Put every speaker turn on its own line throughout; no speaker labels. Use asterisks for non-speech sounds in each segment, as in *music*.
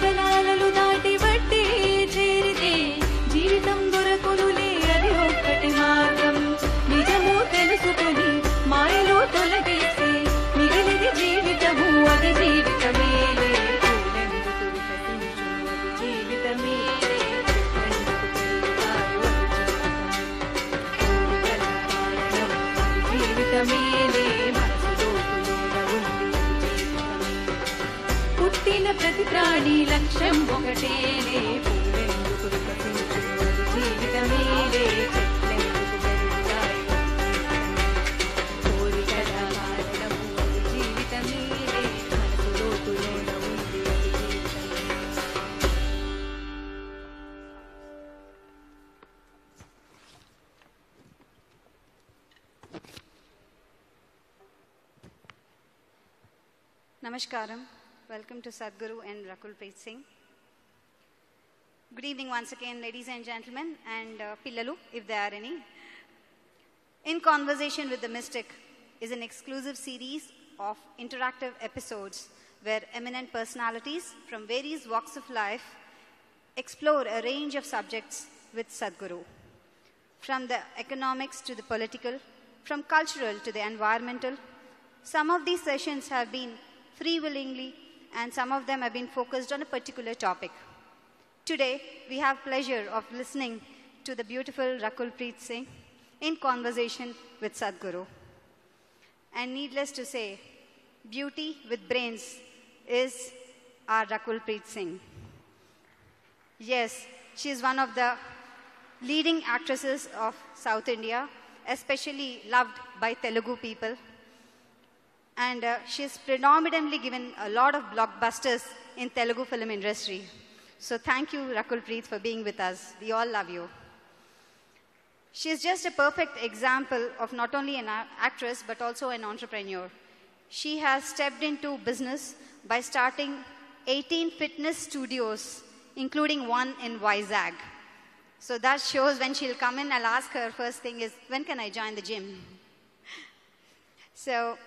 been a లక్ష్యం ఒకటేలే పూలెందుకు జీవితమేలే చెట్లెందుకు పెరుగుతాయో కోరికల కారణము అది జీవితమేలే మనసు లోతులోన ఉంది అది జీవితమే
Welcome to Sadhguru and Rakul Singh. Good evening once again, ladies and gentlemen, and uh, Pillalu, if there are any. In Conversation with the Mystic is an exclusive series of interactive episodes where eminent personalities from various walks of life explore a range of subjects with Sadhguru. From the economics to the political, from cultural to the environmental, some of these sessions have been free willingly and some of them have been focused on a particular topic. Today, we have pleasure of listening to the beautiful Rakul Preet Singh in conversation with Sadhguru. And needless to say, beauty with brains is our Rakul Preet Singh. Yes, she is one of the leading actresses of South India, especially loved by Telugu people. And uh, she has predominantly given a lot of blockbusters in Telugu film industry. So thank you, Rakul Preet, for being with us. We all love you. She is just a perfect example of not only an actress but also an entrepreneur. She has stepped into business by starting 18 fitness studios, including one in Vizag. So that shows when she'll come in, I'll ask her first thing is, when can I join the gym? *laughs* So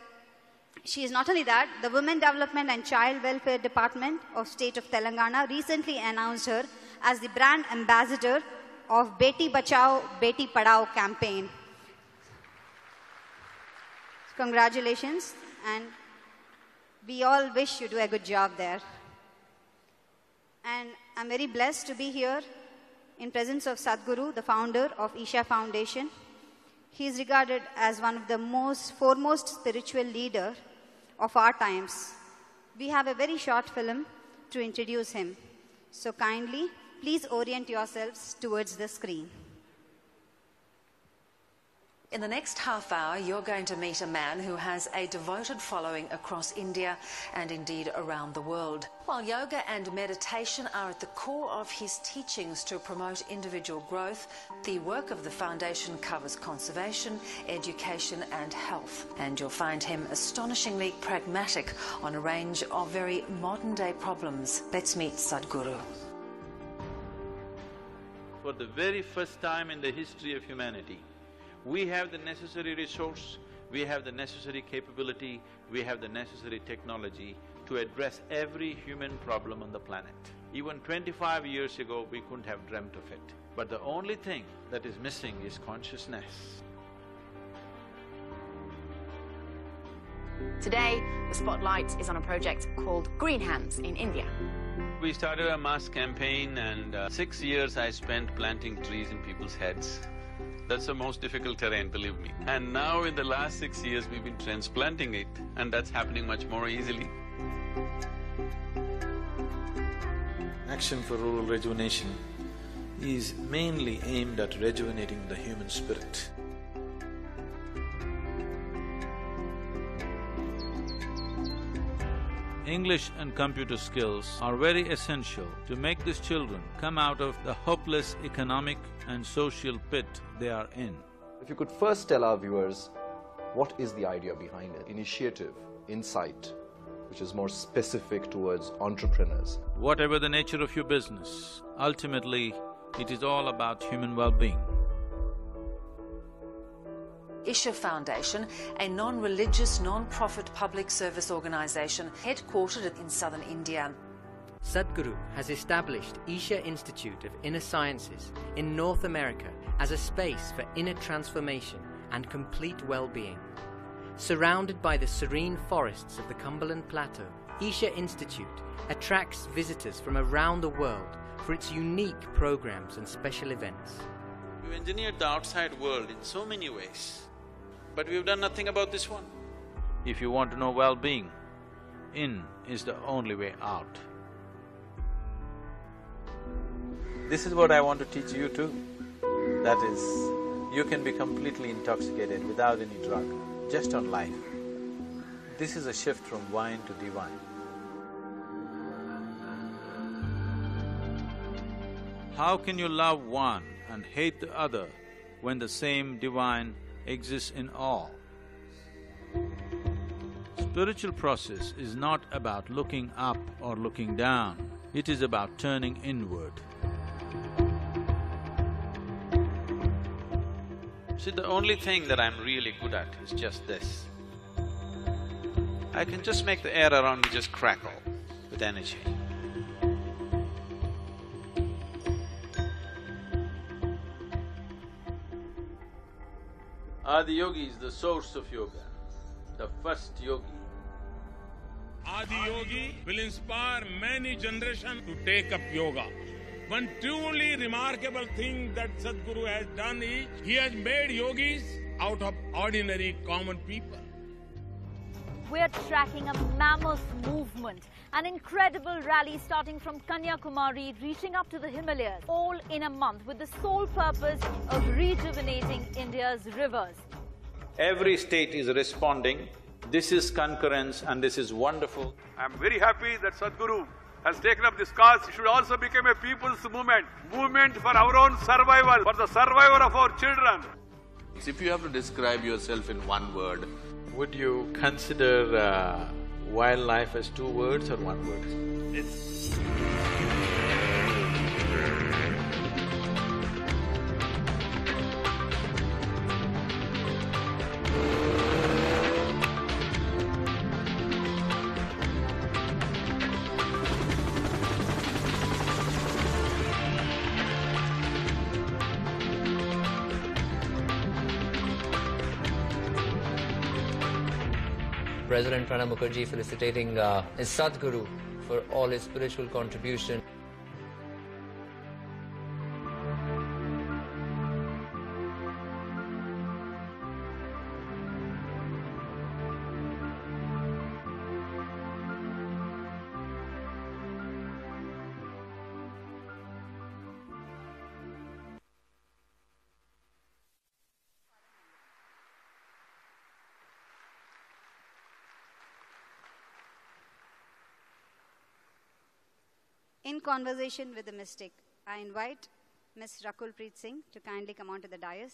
she is not only that, the Women Development and Child Welfare Department of State of Telangana recently announced her as the brand ambassador of Beti Bachao, Beti Padhao campaign. Congratulations, and we all wish you do a good job there. And I'm very blessed to be here in presence of Sadhguru, the founder of Isha Foundation. He is regarded as one of the most foremost spiritual leader of our times. We have a very short film to introduce him. So kindly, please orient yourselves towards the screen.
In the next half hour, you're going to meet a man who has a devoted following across India and indeed around the world. While yoga and meditation are at the core of his teachings to promote individual growth, the work of the foundation covers conservation, education, and health. And you'll find him astonishingly pragmatic on a range of very modern day problems. Let's meet Sadhguru.
For the very first time in the history of humanity, we have the necessary resource, we have the necessary capability, we have the necessary technology to address every human problem on the planet. Even twenty-five years ago, we couldn't have dreamt of it. But the only thing that is missing is consciousness.
Today, the spotlight is on a project called Green Hands in India.
We started a mass campaign and uh, six years I spent planting trees in people's heads. That's the most difficult terrain, believe me. And now in the last six years, we've been transplanting it and that's happening much more easily.
Action for Rural Rejuvenation is mainly aimed at rejuvenating the human spirit.
English and computer skills are very essential to make these children come out of the hopeless economic and social pit they are in.
If you could first tell our viewers what is the idea behind it? Initiative, insight, which is more specific towards entrepreneurs.
Whatever the nature of your business, ultimately, it is all about human well-being.
Isha Foundation, a non religious, non profit public service organisation headquartered in southern India.
Sadhguru has established Isha Institute of Inner Sciences in North America as a space for inner transformation and complete well-being. Surrounded by the serene forests of the Cumberland Plateau, Isha Institute attracts visitors from around the world for its unique programs and special events.
We've engineered the outside world in so many ways, but we've done nothing about this one. If you want to know well-being, in is the only way out. This is what I want to teach you too. That is, you can be completely intoxicated without any drug, just on life. This is a shift from wine to divine. How can you love one and hate the other when the same divine exists in all? Spiritual process is not about looking up or looking down, it is about turning inward. See, the only thing that I'm really good at is just this. I can just make the air around me just crackle with energy. Adiyogi is the source of yoga, the first yogi.
Adi Yogi will inspire many generations to take up yoga. One truly remarkable thing that Sadhguru has done is he has made yogis out of ordinary common people.
We're tracking a mammoth movement, an incredible rally starting from Kanyakumari, reaching up to the Himalayas, all in a month with the sole purpose of rejuvenating India's rivers.
Every state is responding. This is concurrence and this is wonderful.
I'm very happy that Sadhguru has taken up this cause. Should also become a people's movement, movement for our own survival, for the survival of our children.
If you have to describe yourself in one word,
Would you consider uh, wildlife as two words or one word?
President Pranab Mukherjee felicitating uh, his Sadhguru for all his spiritual contribution.
In conversation with the mystic, I invite Ms. Rakul Preet Singh to kindly come onto the dais.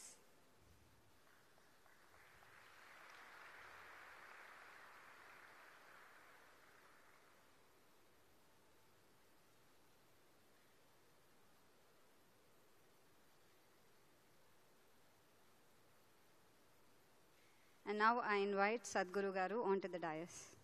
And now I invite Sadhguru Garu onto the dais.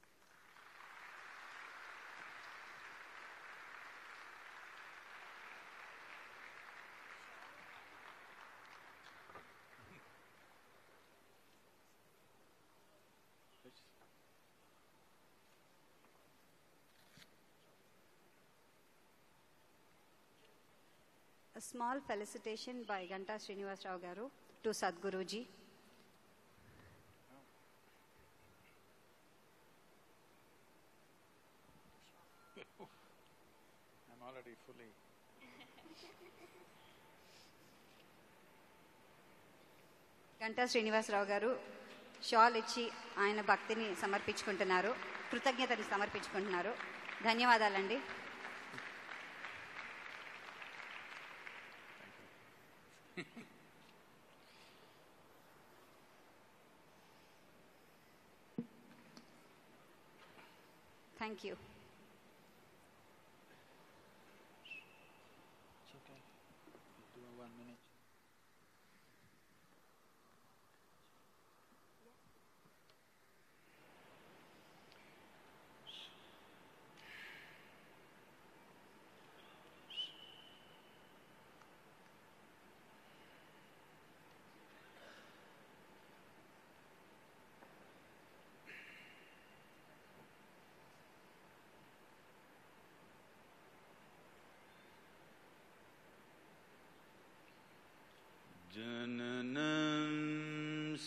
Small felicitation by Ganta Srinivasarao garu to
Sadguruji
Ganta Srinivasarao గారు shawl ఇచ్చి ఆయన భక్తిని సమర్పించుకుంటున్నారు కృతజ్ఞతని సమర్పించుకుంటున్నారు. ధన్యవాదాలండి.
Thank you.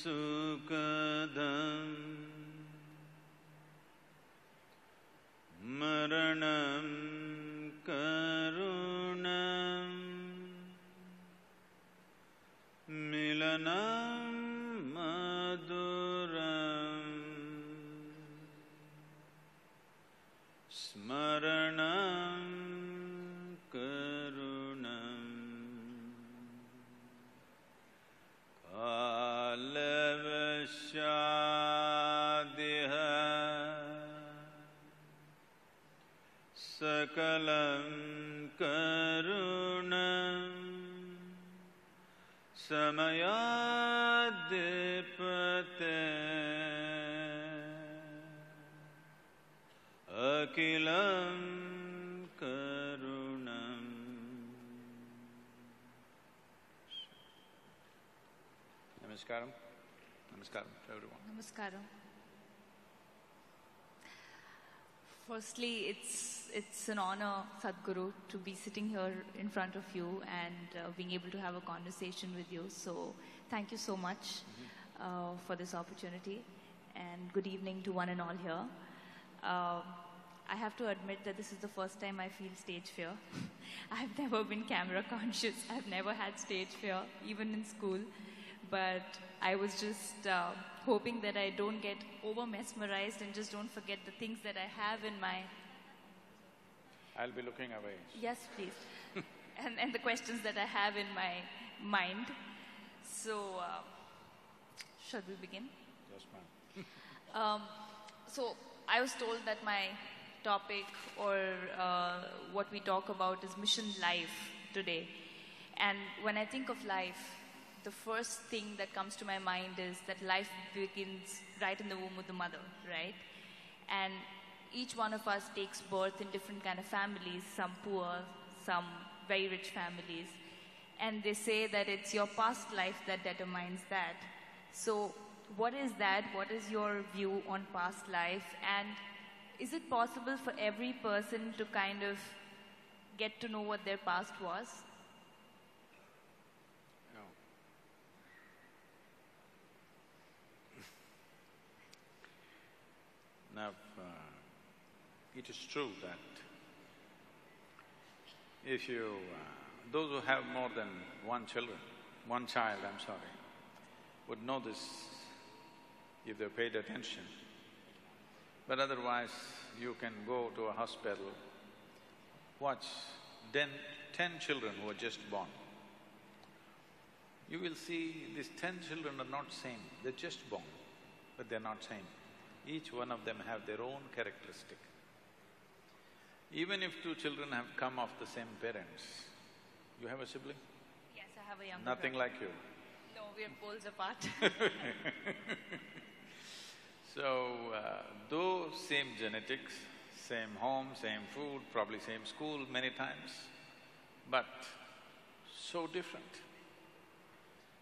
जननं Namaskaram. Namaskaram to everyone.
Namaskaram. Firstly, it's it's an honor, Sadhguru, to be sitting here in front of you and uh, being able to have a conversation with you. So, thank you so much uh, for this opportunity, and good evening to one and all here. Uh, I have to admit that this is the first time I feel stage fear. *laughs* I've never been camera conscious. I've never had stage fear, even in school. But I was just uh, hoping that I don't get over mesmerized and just don't forget the things that I have in my.
I'll be looking away.
Yes, please. *laughs* and, and the questions that I have in my mind. So, uh, shall we begin?
Yes, ma'am. *laughs*
Um, so I was told that my topic or uh, what we talk about is mission life today. And when I think of life, the first thing that comes to my mind is that life begins right in the womb of the mother, right? And each one of us takes birth in different kind of families, some poor, some very rich families. And they say that it's your past life that determines that. So what is that? What is your view on past life? And is it possible for every person to kind of get to know what their past was?
Now, uh, it is true that if you, uh, those who have more than one children, one child, I'm sorry, would know this if they paid attention. But otherwise, you can go to a hospital, watch ten, ten children who are just born. You will see these ten children are not same, they're just born, but they're not same. Each one of them have their own characteristic. Even if two children have come of the same parents, you have a sibling?
Yes, I have a younger
Nothing
brother.
like you.
No, we're poles apart. *laughs*
So, uh, though same genetics, same home, same food, probably same school many times, but so different.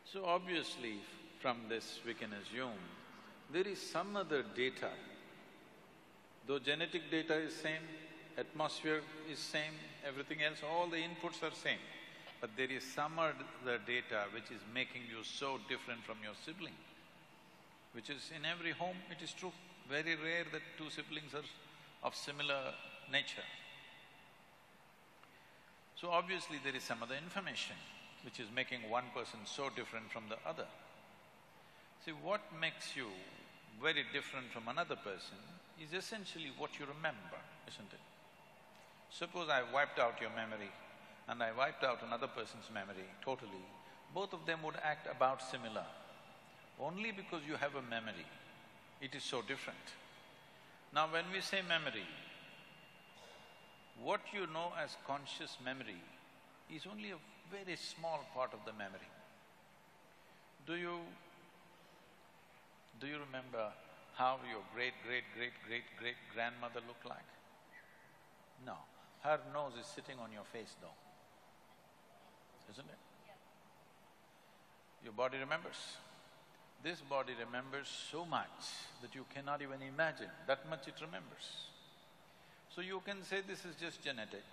So obviously, from this we can assume there is some other data. Though genetic data is same, atmosphere is same, everything else, all the inputs are same, but there is some other data which is making you so different from your sibling which is in every home, it is true. Very rare that two siblings are of similar nature. So obviously there is some other information which is making one person so different from the other. See, what makes you very different from another person is essentially what you remember, isn't it? Suppose I wiped out your memory and I wiped out another person's memory totally, both of them would act about similar. Only because you have a memory, it is so different. Now when we say memory, what you know as conscious memory is only a very small part of the memory. Do you… do you remember how your great-great-great-great-great-grandmother looked like? No. Her nose is sitting on your face though, isn't it? Your body remembers. This body remembers so much that you cannot even imagine, that much it remembers. So you can say this is just genetic.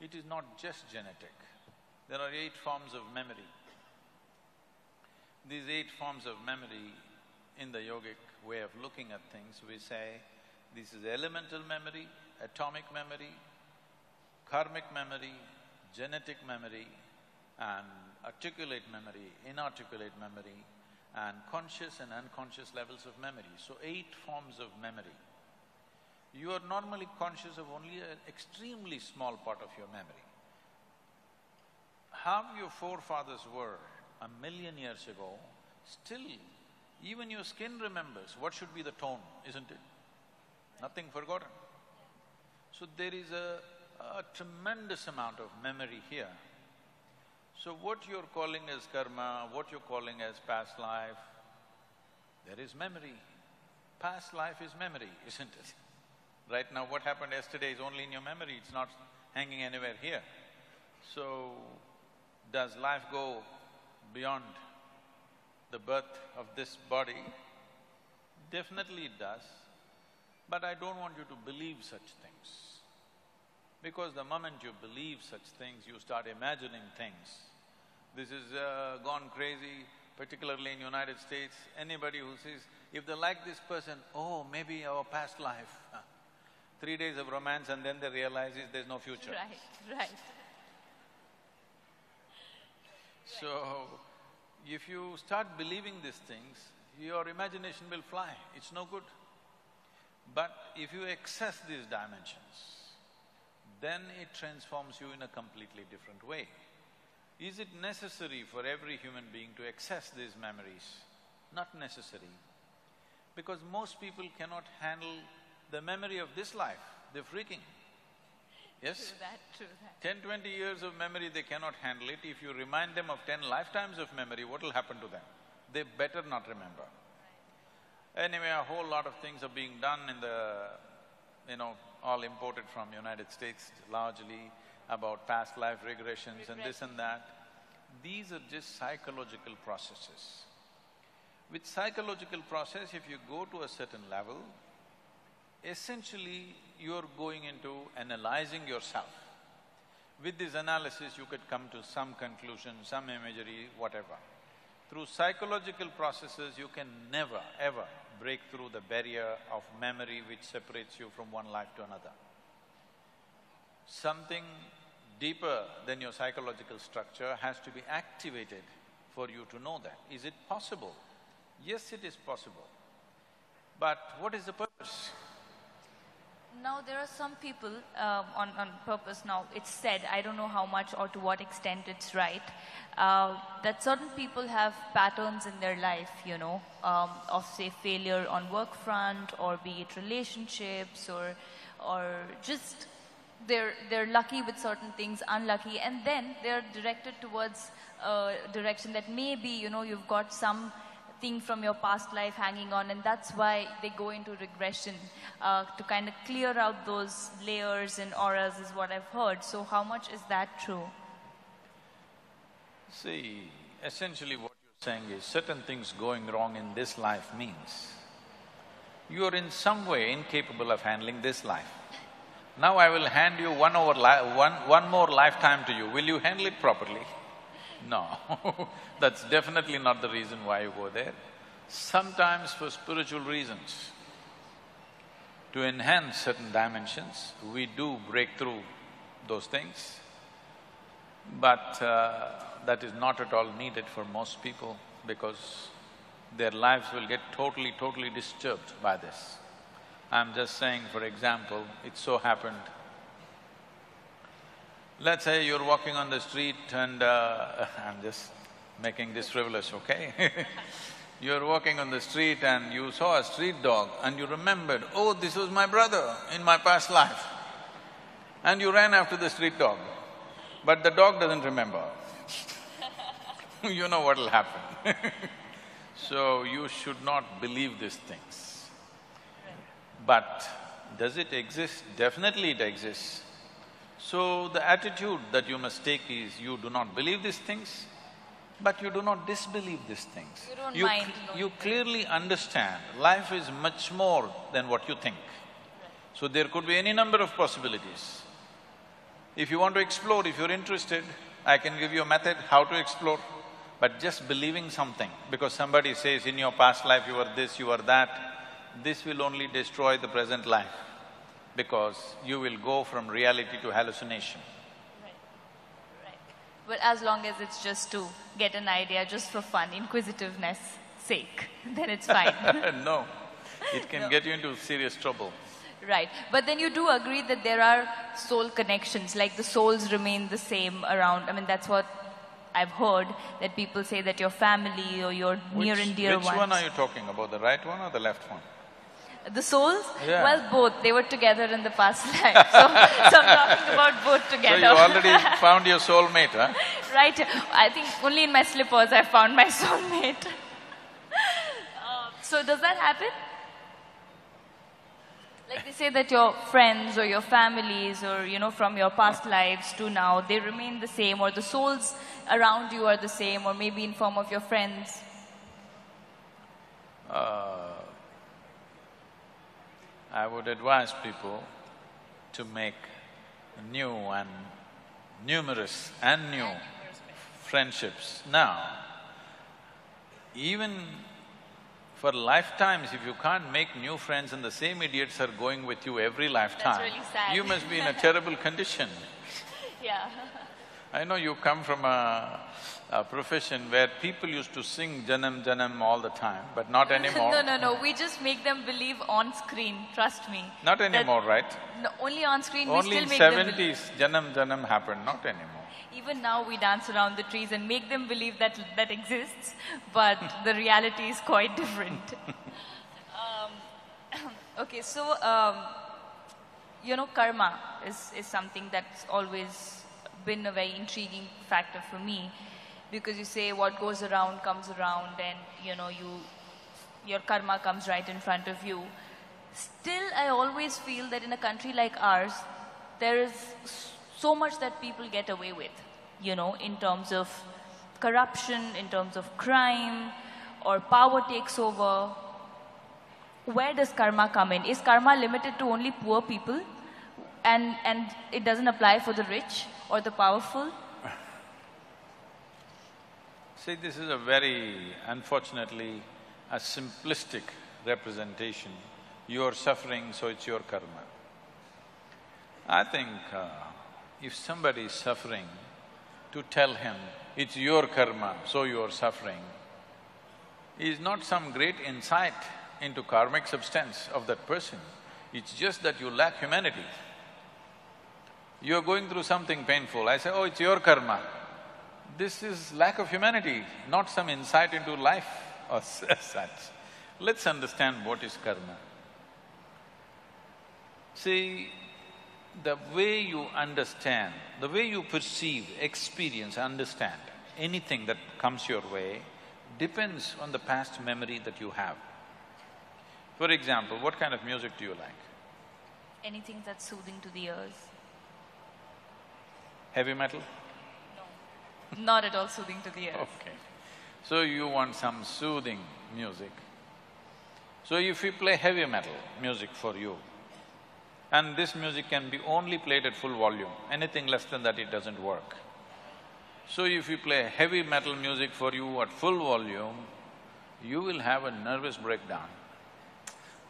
It is not just genetic. There are eight forms of memory. These eight forms of memory in the yogic way of looking at things, we say this is elemental memory, atomic memory, karmic memory, genetic memory, and articulate memory, inarticulate memory, and conscious and unconscious levels of memory. So eight forms of memory. You are normally conscious of only an extremely small part of your memory. How your forefathers were a million years ago, still even your skin remembers what should be the tone, isn't it? Nothing forgotten. So there is a, a tremendous amount of memory here. So what you're calling as karma, what you're calling as past life, there is memory. Past life is memory, isn't it? Right now what happened yesterday is only in your memory, it's not hanging anywhere here. So, does life go beyond the birth of this body? Definitely it does, but I don't want you to believe such things. Because the moment you believe such things, you start imagining things. This is uh, gone crazy, particularly in United States. Anybody who says, if they like this person, oh, maybe our past life. Three days of romance and then they realize there's no future.
Right, right.
So, if you start believing these things, your imagination will fly, it's no good. But if you access these dimensions, then it transforms you in a completely different way. Is it necessary for every human being to access these memories? Not necessary. Because most people cannot handle the memory of this life, they're freaking. Yes?
True that, true that.
Ten, twenty years of memory, they cannot handle it. If you remind them of ten lifetimes of memory, what will happen to them? They better not remember. Anyway, a whole lot of things are being done in the, you know, all imported from United States largely about past life regressions and this and that. These are just psychological processes. With psychological process, if you go to a certain level, essentially you're going into analyzing yourself. With this analysis, you could come to some conclusion, some imagery, whatever. Through psychological processes, you can never, ever break through the barrier of memory which separates you from one life to another. Something deeper than your psychological structure has to be activated for you to know that. Is it possible? Yes, it is possible. But what is the purpose?
Now, there are some people uh, on, on purpose now, it's said, I don't know how much or to what extent it's right, uh, that certain people have patterns in their life, you know, um, of say failure on work front or be it relationships or, or just they're, they're lucky with certain things, unlucky, and then they're directed towards a direction that maybe, you know, you've got some thing from your past life hanging on and that's why they go into regression uh, to kind of clear out those layers and auras is what I've heard. So how much is that true?
See, essentially what you're saying is certain things going wrong in this life means you're in some way incapable of handling this life. Now I will hand you one over one, one more lifetime to you, will you handle it properly? No, *laughs* that's definitely not the reason why you go there. Sometimes for spiritual reasons, to enhance certain dimensions, we do break through those things, but uh, that is not at all needed for most people because their lives will get totally, totally disturbed by this. I'm just saying, for example, it so happened Let's say you're walking on the street and uh, *laughs* I'm just making this frivolous, okay? *laughs* you're walking on the street and you saw a street dog and you remembered, oh, this was my brother in my past life. And you ran after the street dog, but the dog doesn't remember. *laughs* you know what'll happen So you should not believe these things. But does it exist? Definitely it exists. So the attitude that you must take is you do not believe these things, but you do not disbelieve these things.
You don't
you
mind
cl you clearly understand life is much more than what you think. So there could be any number of possibilities. If you want to explore, if you're interested, I can give you a method how to explore. But just believing something, because somebody says in your past life you were this, you were that, this will only destroy the present life, because you will go from reality to hallucination. Right, right.
But as long as it's just to get an idea, just for fun, inquisitiveness sake, *laughs* then it's fine. *laughs*
no, it can
No.
get you into serious trouble.
Right. But then you do agree that there are soul connections, like the souls remain the same around. I mean, that's what I've heard, that people say that your family or your near and dear
Which
ones.
one are you talking about, the right one or the left one?
The souls?
Yeah.
Well, both. They were together in the past *laughs* life. So, so I'm talking about both together.
So you already *laughs* found your soulmate, huh?
right. I think only in my slippers I found my *laughs* soulmate. Uh, so does that happen? Like they say that your friends or your families or, you know, from your past lives to now, they remain the same or the souls around you are the same or maybe in form of your friends.
Uh, I would advise people to make new and numerous and new friendships now. Even for lifetimes, if you can't make new friends and the same idiots are going with you every lifetime,
really
you must be in a *laughs* terrible condition.
Yeah.
I know you come from a, a profession where people used to sing Janam Janam all the time, but not *laughs* anymore.
no, no, no. We just make them believe on screen. Trust me.
Not
That-
anymore, right?
No, only on screen. we
Only
still
in
make them believe.
seventies, Janam Janam happened, not anymore.
Even now, we dance around the trees and make them believe that that exists, but *laughs* the reality is quite different. *laughs* um, *coughs* okay, so um, you know, karma is is something that's always been a very intriguing factor for me, because you say what goes around comes around, and you know, you your karma comes right in front of you. Still, I always feel that in a country like ours, there is so much that people get away with, you know, in terms of corruption, in terms of crime, or power takes over. Where does karma come in? Is karma limited to only poor people? And, and it doesn't apply for the rich or the powerful?
See, this is a very, unfortunately, a simplistic representation. You're suffering, so it's your karma. I think uh, if somebody is suffering, to tell him, it's your karma, so you are suffering, is not some great insight into karmic substance of that person. It's just that you lack humanity. You're going through something painful, I say, oh, it's your karma. This is lack of humanity, not some insight into life or *laughs* as such. Let's understand what is karma. See, the way you understand, the way you perceive, experience, understand anything that comes your way depends on the past memory that you have. For example, what kind of music do you like?
Anything that's soothing to the ears?
Heavy metal? *laughs*
Not at all soothing to the ears.
Okay. So you want some soothing music. So if we play heavy metal music for you, and this music can be only played at full volume, anything less than that it doesn't work. So if you play heavy metal music for you at full volume, you will have a nervous breakdown.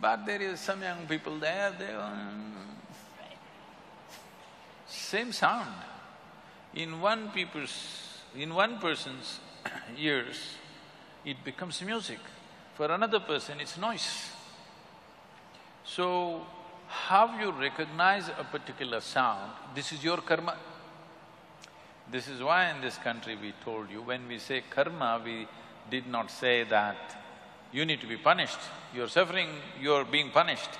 But there is some young people there, they… Same sound. In one people's… in one person's *clears throat* ears, it becomes music. For another person, it's noise. So, how you recognize a particular sound, this is your karma. This is why in this country we told you, when we say karma, we did not say that you need to be punished, you're suffering, you're being punished.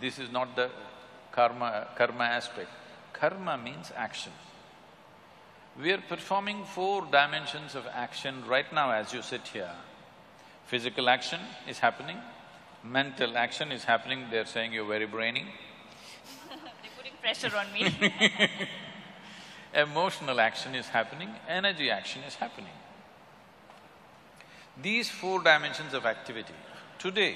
This is not the karma… karma aspect. Karma means action. We are performing four dimensions of action right now as you sit here. Physical action is happening, mental action is happening, they're saying you're very brainy. *laughs*
They're putting pressure on me. *laughs*
Emotional action is happening, energy action is happening. These four dimensions of activity, today,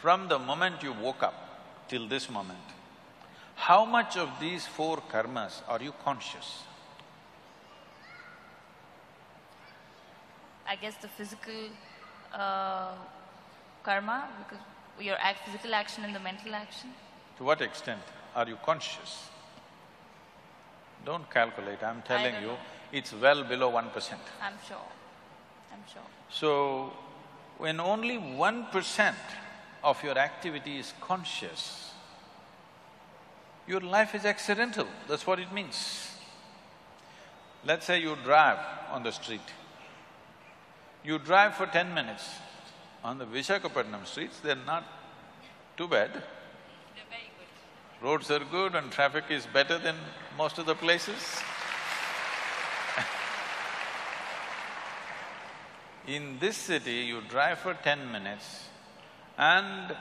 from the moment you woke up till this moment, how much of these four karmas are you conscious?
I guess, the physical uh, karma, because your act, physical action and the mental action?
To what extent are you conscious? Don't calculate, I'm telling you,
know.
it's well below one percent.
I'm sure. I'm sure.
So, when only one percent of your activity is conscious, your life is accidental, that's what it means. Let's say you drive on the street. You drive for ten minutes. On the Visakhapatnam streets, they're not too bad. Roads are good and traffic is better than most of the places. *laughs* In this city, you drive for ten minutes and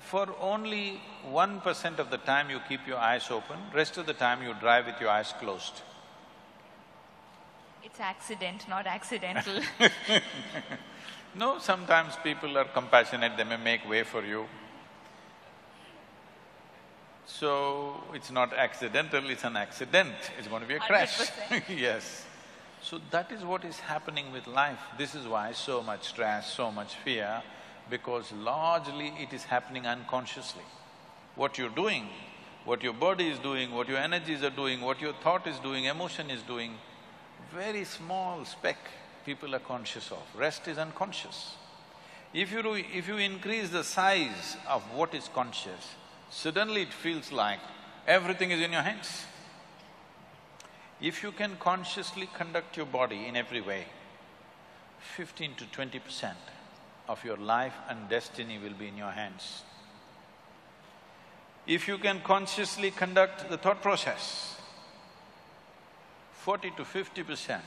for only one percent of the time you keep your eyes open, rest of the time you drive with your eyes closed.
It's accident, not accidental. *laughs* *laughs*
No, sometimes people are compassionate, they may make way for you. So, it's not accidental, it's an accident, it's going to be a crash.
100%. *laughs*
yes. So that is what is happening with life. This is why so much stress, so much fear, because largely it is happening unconsciously. What you're doing, what your body is doing, what your energies are doing, what your thought is doing, emotion is doing, very small speck people are conscious of, rest is unconscious. If you do… if you increase the size of what is conscious, suddenly it feels like everything is in your hands. If you can consciously conduct your body in every way, fifteen to twenty percent of your life and destiny will be in your hands. If you can consciously conduct the thought process, forty to fifty percent,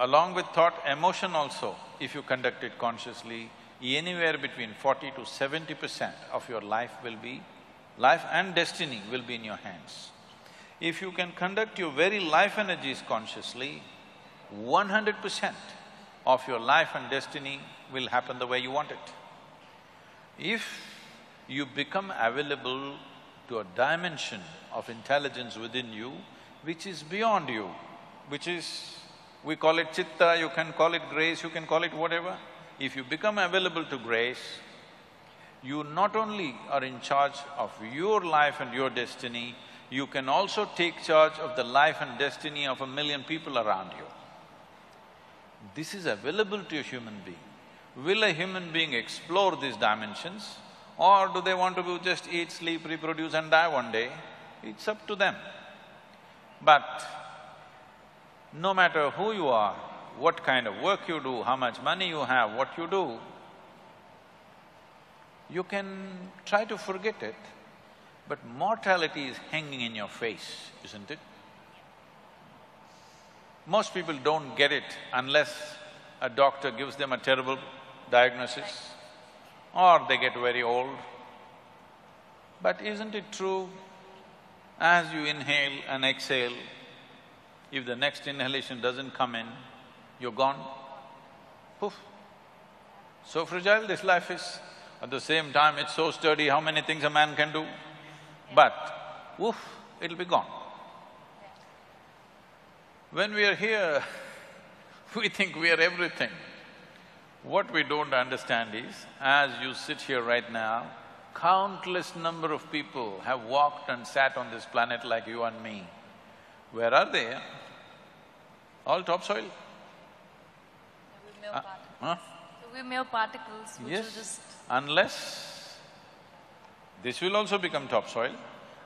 along with thought, emotion also, if you conduct it consciously, anywhere between forty to seventy percent of your life will be, life and destiny will be in your hands. If you can conduct your very life energies consciously, one hundred percent of your life and destiny will happen the way you want it. If you become available to a dimension of intelligence within you which is beyond you, which is… we call it chitta, you can call it grace, you can call it whatever. If you become available to grace, you not only are in charge of your life and your destiny, you can also take charge of the life and destiny of a million people around you. This is available to a human being. Will a human being explore these dimensions or do they want to just eat, sleep, reproduce and die one day? It's up to them. But no matter who you are, what kind of work you do, how much money you have, what you do, you can try to forget it, but mortality is hanging in your face, isn't it? Most people don't get it unless a doctor gives them a terrible diagnosis or they get very old. But isn't it true, as you inhale and exhale, if the next inhalation doesn't come in, you're gone, poof. So fragile this life is. At the same time, it's so sturdy, how many things a man can do? But, woof, it'll be gone. When we are here, *laughs* we think we are everything. What we don't understand is, as you sit here right now, countless number of people have walked and sat on this planet like you and me. Where are they? All topsoil?
We're
Uh,
particles.
huh?
So we're mere particles
Yes,
just…
unless this will also become topsoil,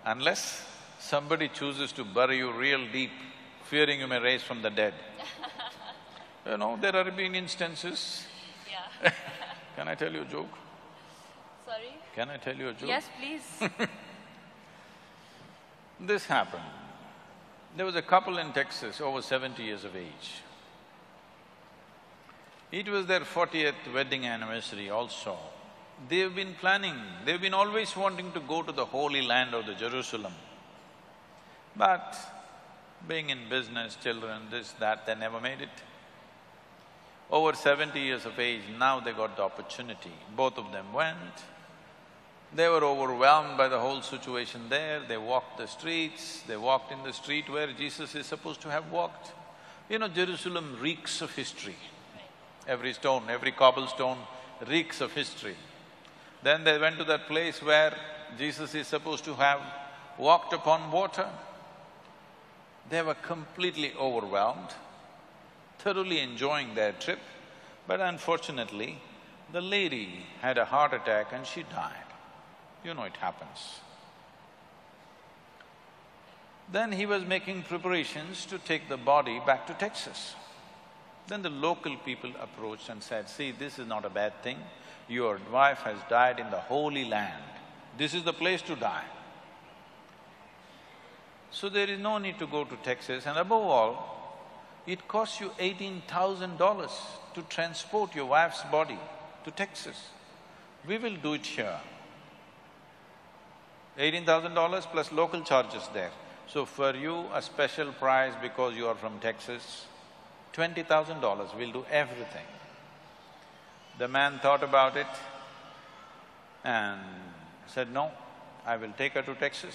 unless somebody chooses to bury you real deep, fearing you may raise from the dead. *laughs* You know, there have been instances.
Yeah. *laughs*
Can I tell you a joke?
Sorry?
Can I tell you a joke?
Yes, please. *laughs*
This happened. There was a couple in Texas, over seventy years of age. It was their fortieth wedding anniversary also. They've been planning, they've been always wanting to go to the holy land of the Jerusalem. But being in business, children, this, that, they never made it. Over seventy years of age, now they got the opportunity. Both of them went. They were overwhelmed by the whole situation there, they walked the streets, they walked in the street where Jesus is supposed to have walked. You know, Jerusalem reeks of history. Every stone, every cobblestone reeks of history. Then they went to that place where Jesus is supposed to have walked upon water. They were completely overwhelmed, thoroughly enjoying their trip, but unfortunately, the lady had a heart attack and she died. You know it happens. Then he was making preparations to take the body back to Texas. Then the local people approached and said, see, this is not a bad thing. Your wife has died in the Holy Land. This is the place to die. So there is no need to go to Texas and above all, it costs you eighteen thousand dollars to transport your wife's body to Texas. We will do it here. Eighteen thousand dollars plus local charges there. So for you, a special price because you are from Texas, twenty thousand dollars, we'll do everything. The man thought about it and said, no, I will take her to Texas.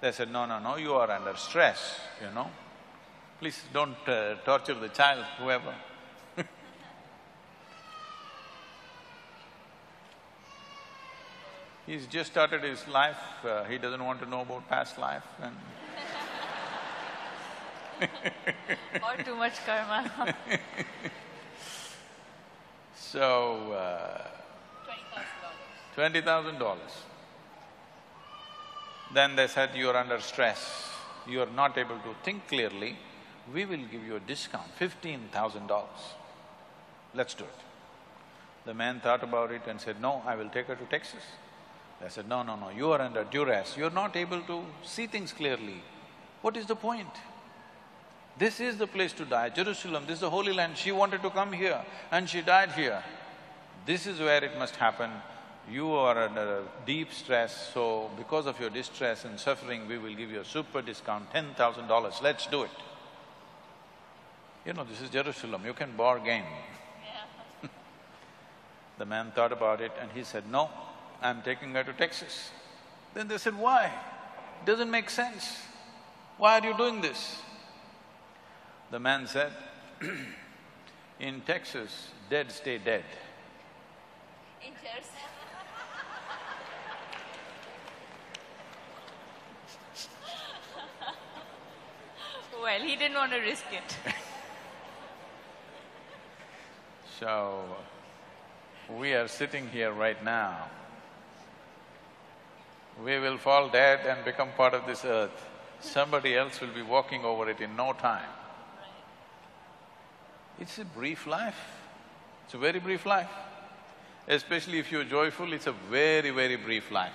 They said, no, no, no, you are under stress, you know. Please don't uh, torture the child, whoever. He's just started his life, uh, he doesn't want to know about past life and *laughs*
or too much karma. *laughs*
so, uh, twenty thousand dollars. Then they said, you're under stress, you're not able to think clearly, we will give you a discount, fifteen thousand dollars. Let's do it. The man thought about it and said, no, I will take her to Texas. They said, no, no, no, you are under duress, you're not able to see things clearly. What is the point? This is the place to die, Jerusalem, this is the Holy Land, she wanted to come here and she died here. This is where it must happen. You are under deep stress, so because of your distress and suffering, we will give you a super discount, ten thousand dollars, let's do it. You know, this is Jerusalem, you can bargain. *laughs* The man thought about it and he said, no, I'm taking her to Texas. Then they said, why? Doesn't make sense. Why are you doing this? The man said, *clears throat* in Texas, dead stay dead.
In Jersey. *laughs* well, he didn't want to risk it. *laughs*
so, we are sitting here right now. We will fall dead and become part of this earth. Somebody else will be walking over it in no time. It's a brief life. It's a very brief life. Especially if you're joyful, it's a very, very brief life.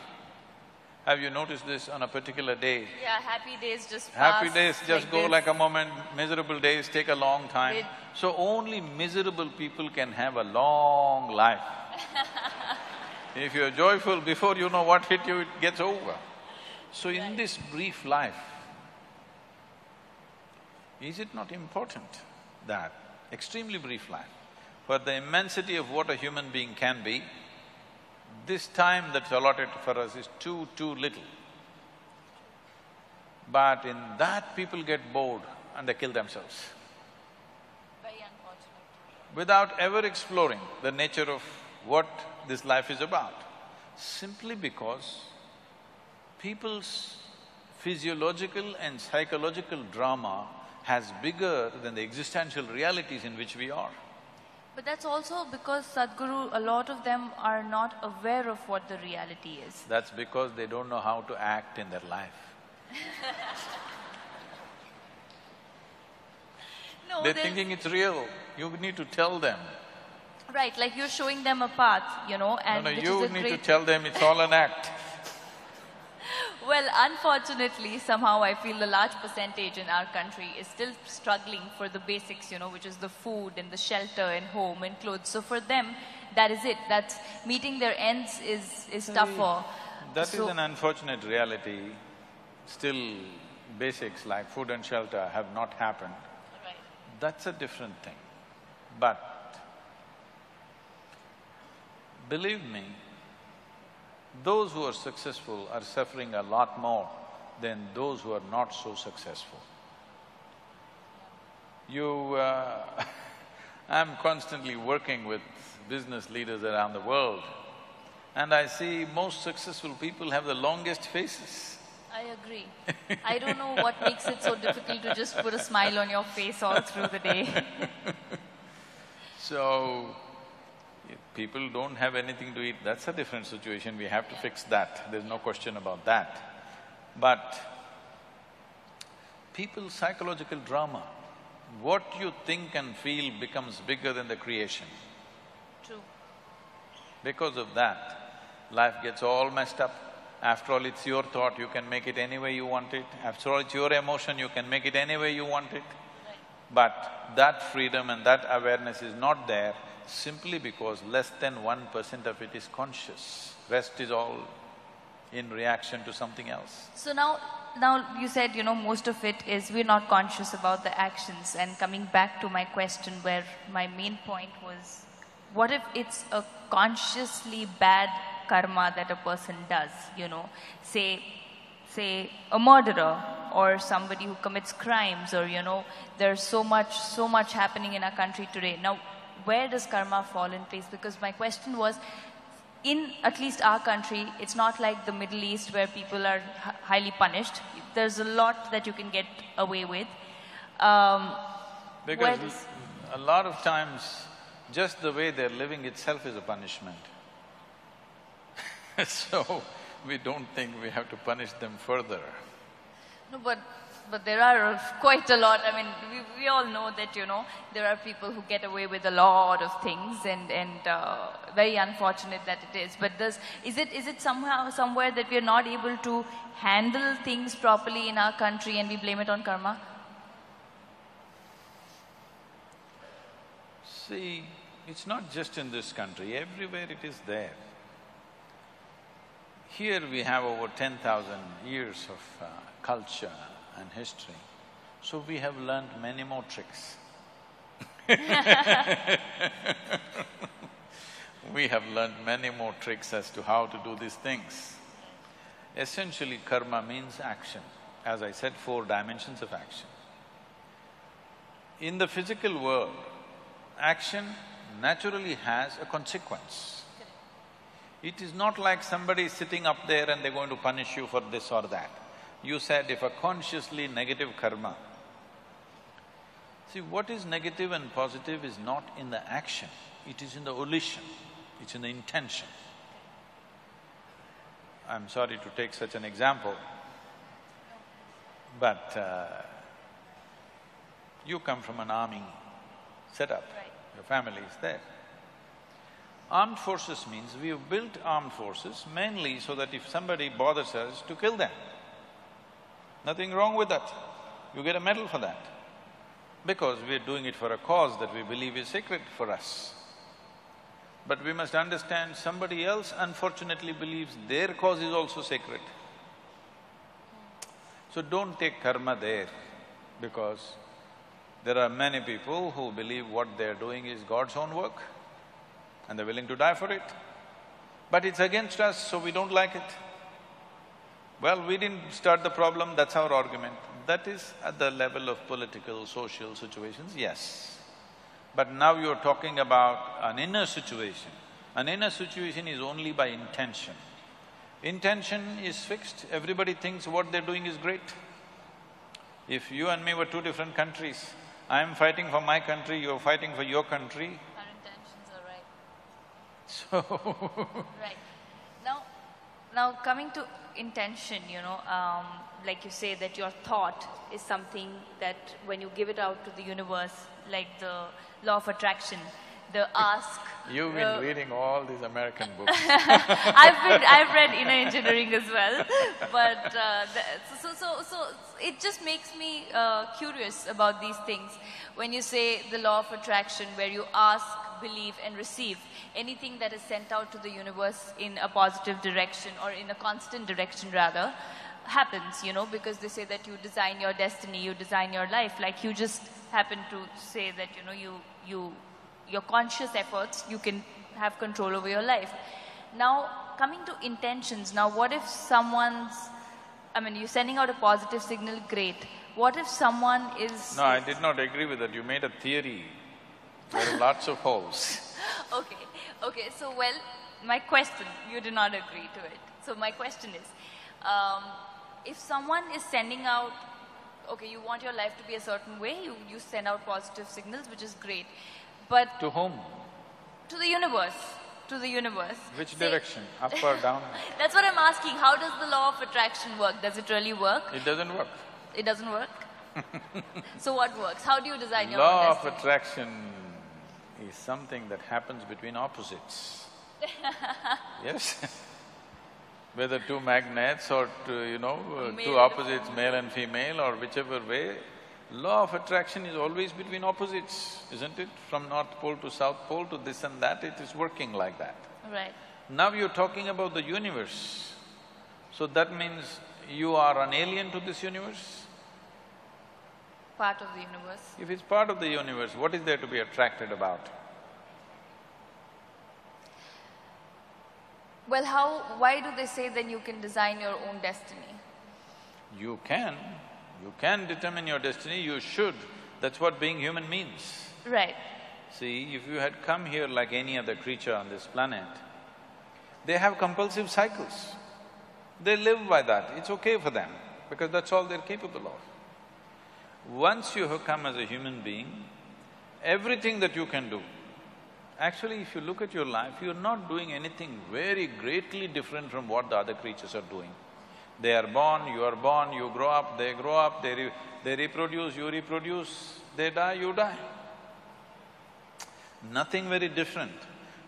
Have you noticed this on a particular day?
Yeah, happy days just
Happy days just
like
go
this.
like a moment, miserable days take a long time.
It-
So only miserable people can have a long life. *laughs* If you're joyful, before you know what hit you, it gets over. So in this brief life, is it not important that extremely brief life, for the immensity of what a human being can be, this time that's allotted for us is too, too little. But in that people get bored and they kill themselves
Very unfortunate.
without ever exploring the nature of what this life is about, simply because people's physiological and psychological drama has bigger than the existential realities in which we are.
But that's also because Sadhguru, a lot of them are not aware of what the reality is.
That's because they don't know how to act in their life. *laughs*
No,
They're thinking it's real, you need to tell them.
Right, like you're showing them a path, you know, and
no,
which
you
is a
need
great…
to tell them it's all an act. *laughs*
Well, unfortunately, somehow I feel a large percentage in our country is still struggling for the basics, you know, which is the food and the shelter and home and clothes. So for them, that is it. That meeting their ends is, is tougher.
That is
So-
an unfortunate reality. Still, basics like food and shelter have not happened. That's a different thing. But believe me, those who are successful are suffering a lot more than those who are not so successful. You… Uh, *laughs* I'm constantly working with business leaders around the world and I see most successful people have the longest faces.
I agree. I don't know what makes it so difficult to just put a smile on your face all through the day. *laughs*
so, if people don't have anything to eat, that's a different situation, we have to fix that, there's no question about that. But people's psychological drama, what you think and feel becomes bigger than the creation.
True.
Because of that, life gets all messed up. After all, it's your thought, you can make it any way you want it. After all, it's your emotion, you can make it any way you want it. But that freedom and that awareness is not there simply because less than one percent of it is conscious. Rest is all in reaction to something else.
So now, now you said, you know, most of it is we're not conscious about the actions and coming back to my question where my main point was, what if it's a consciously bad karma that a person does, you know, say, say a murderer or somebody who commits crimes or, you know, there's so much, so much happening in our country today. Now, where does karma fall in place? Because my question was, in at least our country, it's not like the Middle East where people are highly punished. There's a lot that you can get away with. Um,
because a lot of times, just the way they're living itself is a punishment. *laughs* so, we don't think we have to punish them further.
No, but but there are quite a lot. I mean, we, we all know that, you know, there are people who get away with a lot of things and, and uh, very unfortunate that it is. But does, is it, is it somehow, somewhere that we are not able to handle things properly in our country and we blame it on karma?
See, it's not just in this country, everywhere it is there. Here we have over ten thousand years of uh, culture and history, so we have learned many more tricks *laughs* We have learned many more tricks as to how to do these things. Essentially, karma means action. As I said, four dimensions of action. In the physical world, action naturally has a consequence. It is not like somebody is sitting up there and they're going to punish you for this or that. You said if a consciously negative karma, see what is negative and positive is not in the action, it is in the volition, it's in the intention. I'm sorry to take such an example, but uh, you come from an army setup, your family is there. Armed forces means we have built armed forces mainly so that if somebody bothers us, to kill them. Nothing wrong with that. You get a medal for that. Because we're doing it for a cause that we believe is sacred for us. But we must understand somebody else unfortunately believes their cause is also sacred. So don't take karma there because there are many people who believe what they're doing is God's own work and they're willing to die for it. But it's against us, so we don't like it. Well, we didn't start the problem, that's our argument. That is at the level of political, social situations, yes. But now you're talking about an inner situation. An inner situation is only by intention. Intention is fixed, everybody thinks what they're doing is great. If you and me were two different countries, I'm fighting for my country, you're fighting for your country,
Our intentions are right. *laughs*
so
Right. Now, now coming to intention, you know, um, like you say that your thought is something that when you give it out to the universe, like the law of attraction, the ask.
You've been
uh,
reading all these American books *laughs*
I've been, I've read inner engineering as well, but uh, the, so, so, so it just makes me uh, curious about these things. When you say the law of attraction, where you ask, believe, and receive, anything that is sent out to the universe in a positive direction or in a constant direction rather, happens, you know, because they say that you design your destiny, you design your life. Like you just happen to say that, you know, you, you, your conscious efforts, you can have control over your life. Now, coming to intentions, now what if someone's, I mean, you're sending out a positive signal, great, what if someone is.
No, I did not agree with that. You made a theory. There are lots of holes. *laughs*
Okay, okay, so well, my question, you did not agree to it. So my question is, um, if someone is sending out, okay, you want your life to be a certain way, you, you send out positive signals, which is great. But
To whom?
to the universe, to the universe.
Which
Say-
direction? Up or *laughs* down?
That's what I'm asking. How does the law of attraction work? Does it really work?
It doesn't work.
It doesn't work? *laughs* so what works? How do you design your
Law of attraction is something that happens between opposites. *laughs* Yes? Whether two magnets or two, you know, uh,
Male
two opposites, male and female or whichever way, law of attraction is always between opposites, isn't it? From North Pole to South Pole to this and that, it is working like that.
Right.
Now you're talking about the universe. So that means you are an alien to this universe?
Part of the universe.
If it's part of the universe, what is there to be attracted about?
Well, how, why do they say then you can design your own destiny?
You can, you can determine your destiny, you should. That's what being human means.
Right.
See, if you had come here like any other creature on this planet, they have compulsive cycles. They live by that, it's okay for them, because that's all they're capable of. Once you have come as a human being, everything that you can do, actually if you look at your life, you're not doing anything very greatly different from what the other creatures are doing. They are born, you are born, you grow up, they grow up, they, re- they reproduce, you reproduce, they die, you die. Nothing very different.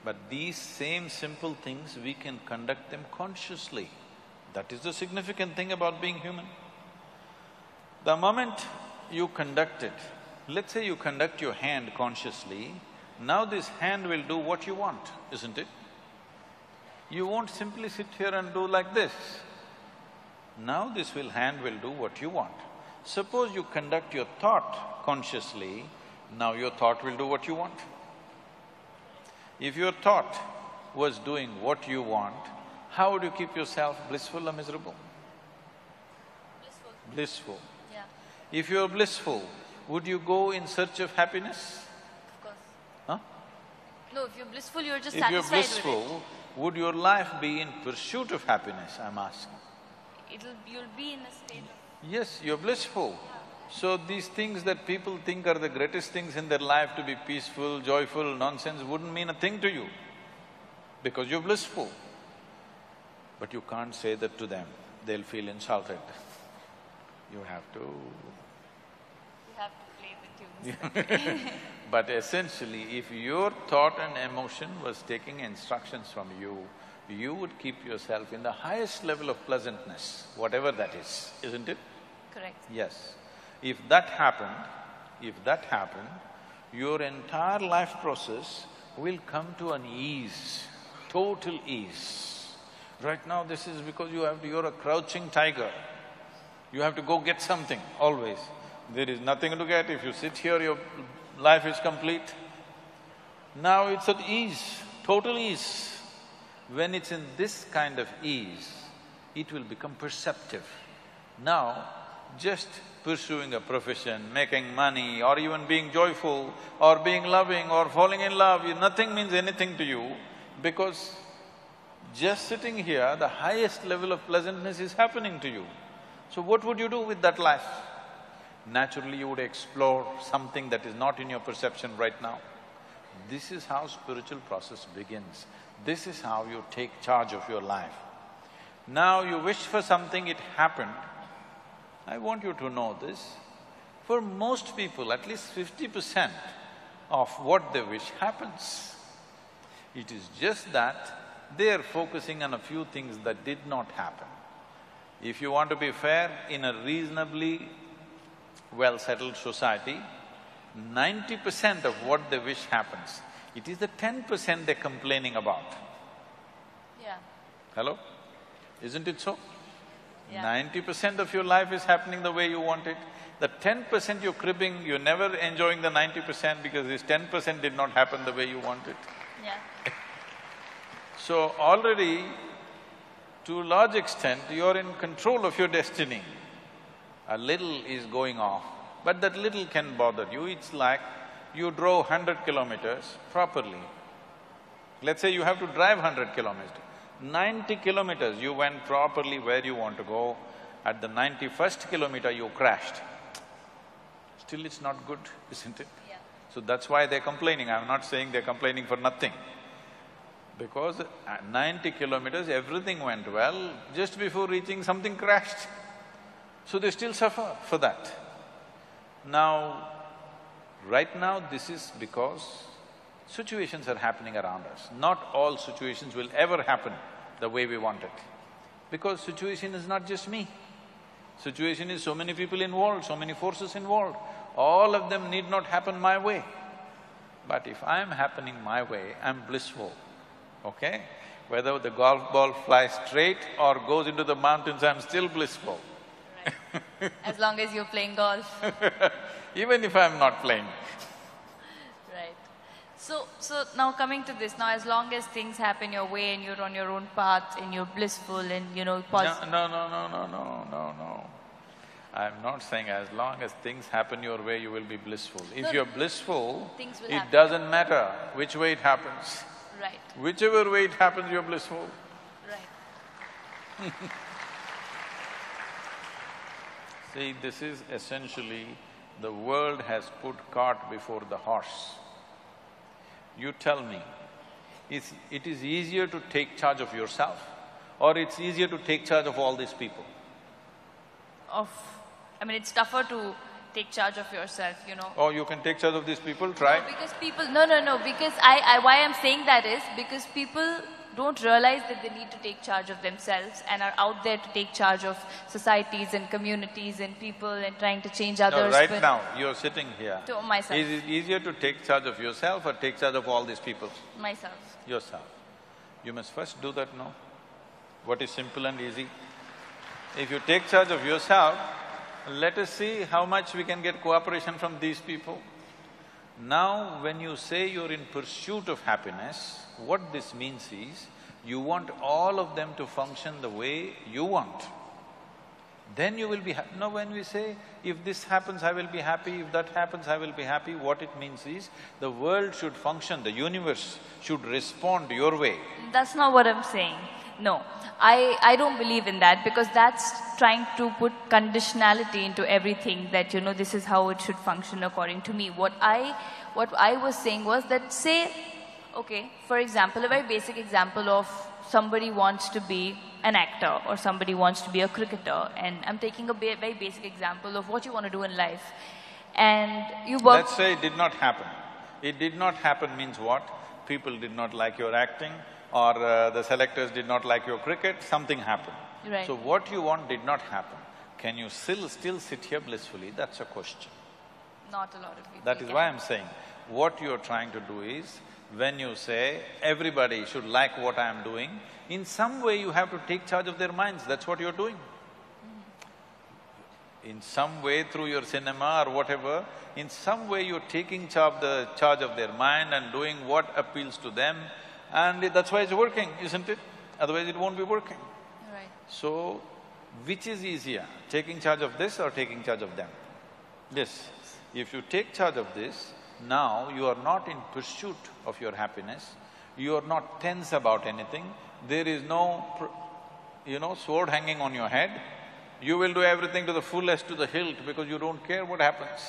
But these same simple things, we can conduct them consciously. That is the significant thing about being human. The moment you conduct it, let's say you conduct your hand consciously, now this hand will do what you want, isn't it? You won't simply sit here and do like this. Now this will… hand will do what you want. Suppose you conduct your thought consciously, now your thought will do what you want. If your thought was doing what you want, how would you keep yourself blissful or miserable?
Blissful.
Blissful.
Yeah,
If you're blissful, would you go in search of happiness?
of course.
Huh?
No, if you're blissful, you're just
If you're
satisfied with it.
blissful, would your life be in pursuit of happiness, I'm asking?
It'll… you'll be in a state of…
Yes, you're blissful. So these things that people think are the greatest things in their life to be peaceful, joyful, nonsense wouldn't mean a thing to you because you're blissful. But you can't say that to them, they'll feel insulted. You have to…
You have to play the *laughs* tunes.
But essentially, if your thought and emotion was taking instructions from you, you would keep yourself in the highest level of pleasantness, whatever that is, isn't it?
Correct.
Yes. If that happened, if that happened, your entire life process will come to an ease, total ease. Right now, this is because you have… To, you're a crouching tiger. You have to go get something, always. There is nothing to get. If you sit here, your life is complete. Now it's at ease, total ease. When it's in this kind of ease, it will become perceptive. Now, just pursuing a profession, making money, or even being joyful, or being loving, or falling in love, nothing means anything to you because just sitting here, the highest level of pleasantness is happening to you. So what would you do with that life? Naturally, you would explore something that is not in your perception right now. This is how spiritual process begins. This is how you take charge of your life. Now you wish for something, it happened. I want you to know this. For most people, at least fifty percent of what they wish happens. It is just that they are focusing on a few things that did not happen. If you want to be fair, in a reasonably well-settled society, ninety percent of what they wish happens. It is the ten percent they're complaining about.
Yeah.
Hello? Isn't it so?
Yeah.
Ninety percent of your life is happening the way you want it. The ten percent you're cribbing, you're never enjoying the ninety percent because this ten percent did not happen the way you want it.
Yeah.
So already, to a large extent, you're in control of your destiny. a little is going off, but that little can bother you. It's like you drove hundred kilometers properly. Let's say you have to drive hundred kilometers. Ninety kilometers you went properly where you want to go. At the ninety-first kilometer you crashed. Still it's not good, *laughs* isn't it?
Yeah.
So that's why they're complaining. I'm not saying they're complaining for nothing. Because at ninety kilometers, everything went well, just before reaching something crashed. So they still suffer for that. Now, right now this is because situations are happening around us. Not all situations will ever happen the way we want it. Because situation is not just me. Situation is so many people involved, so many forces involved. All of them need not happen my way. But if I'm happening my way, I'm blissful, okay? Whether the golf ball flies straight or goes into the mountains, I'm still blissful.
As long as you're playing golf. *laughs*
Even if I'm not playing. *laughs*
Right. So, so now coming to this, now as long as things happen your way and you're on your own path and you're blissful and you know,
No,
positive.
no, no, no, no, no, no, no. I'm not saying as long as things happen your way, you will be blissful. If
No,
you're blissful,
things will
it doesn't matter which way it happens.
Right,
Whichever way it happens, you're blissful.
right. *laughs*
See, this is essentially the world has put cart before the horse. You tell me, is it is easier to take charge of yourself or it's easier to take charge of all these people?
Of, I mean, it's tougher to take charge of yourself, you know.
Or you can take charge of these people, try.
No, because people, no, no, no, because I, I, why I'm saying that is because people don't realize that they need to take charge of themselves and are out there to take charge of societies and communities and people and trying to change
No,
others.
right
but-
now, you're sitting here.
To myself.
Is it easier to take charge of yourself or take charge of all these people?
Myself.
Yourself. You must first do that, no? What is simple and easy? If you take charge of yourself, let us see how much we can get cooperation from these people. Now, when you say you're in pursuit of happiness, what this means is, you want all of them to function the way you want. Then you will be happy. Now when we say, if this happens, I will be happy, if that happens, I will be happy, what it means is, the world should function, the universe should respond your way.
That's not what I'm saying. No, I, I don't believe in that because that's trying to put conditionality into everything that, you know, this is how it should function according to me. What I, what I was saying was that say, okay, for example, a very basic example of somebody wants to be an actor or somebody wants to be a cricketer and I'm taking a ba- very basic example of what you want to do in life. And you work…
Let's say it did not happen. It did not happen means what? People did not like your acting or uh, the selectors did not like your cricket, something happened.
Right.
So what you want did not happen. Can you still, still sit here blissfully? That's a question.
Not a lot of people.
That is
can.
why I'm saying, what you're trying to do is, when you say, everybody should like what I'm doing, in some way you have to take charge of their minds, that's what you're doing. In some way through your cinema or whatever, in some way you're taking charge of the charge of their mind and doing what appeals to them, and that's why it's working, isn't it? Otherwise it won't be working.
Right.
So, which is easier, taking charge of this or taking charge of them? This. If you take charge of this, now you are not in pursuit of your happiness, you are not tense about anything, there is no, you know, sword hanging on your head, you will do everything to the fullest, to the hilt, because you don't care what happens.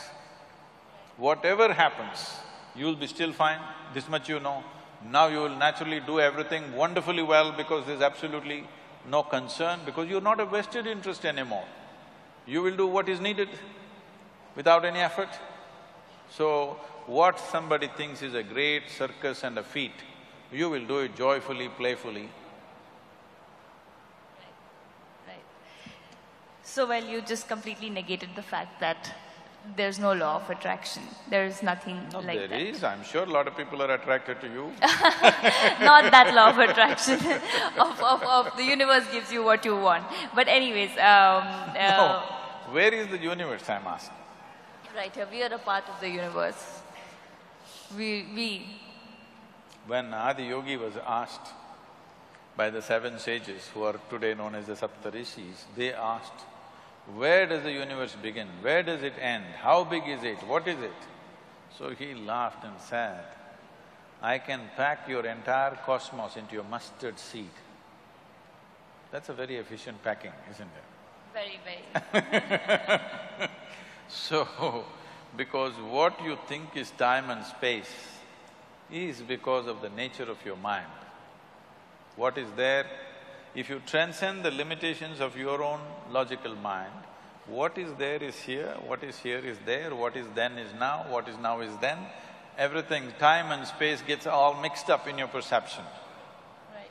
Whatever happens, you'll be still fine, this much you know. Now you will naturally do everything wonderfully well because there's absolutely no concern, because you're not a vested interest anymore. You will do what is needed without any effort. So, what somebody thinks is a great circus and a feat, you will do it joyfully, playfully.
Right. So, well, you just completely negated the fact that there's no law of attraction. There is nothing
No,
like
there
that.
is, I'm sure a lot of people are attracted to you. *laughs*
Not that law of attraction *laughs* of, of, of the universe gives you what you want. But anyways, um, uh,
No, where is the universe, I'm asking?
right here, we are a part of the universe. We, we,
When Adiyogi was asked by the seven sages who are today known as the Saptarishis, they asked, Where does the universe begin? Where does it end? How big is it? What is it? So he laughed and said, I can pack your entire cosmos into your mustard seed. That's a very efficient packing, isn't it?
Very, very. *laughs*
So, because what you think is time and space is because of the nature of your mind. What is there, if you transcend the limitations of your own logical mind, what is there is here, what is here is there, what is then is now, what is now is then, everything, time and space gets all mixed up in your perception.
Right.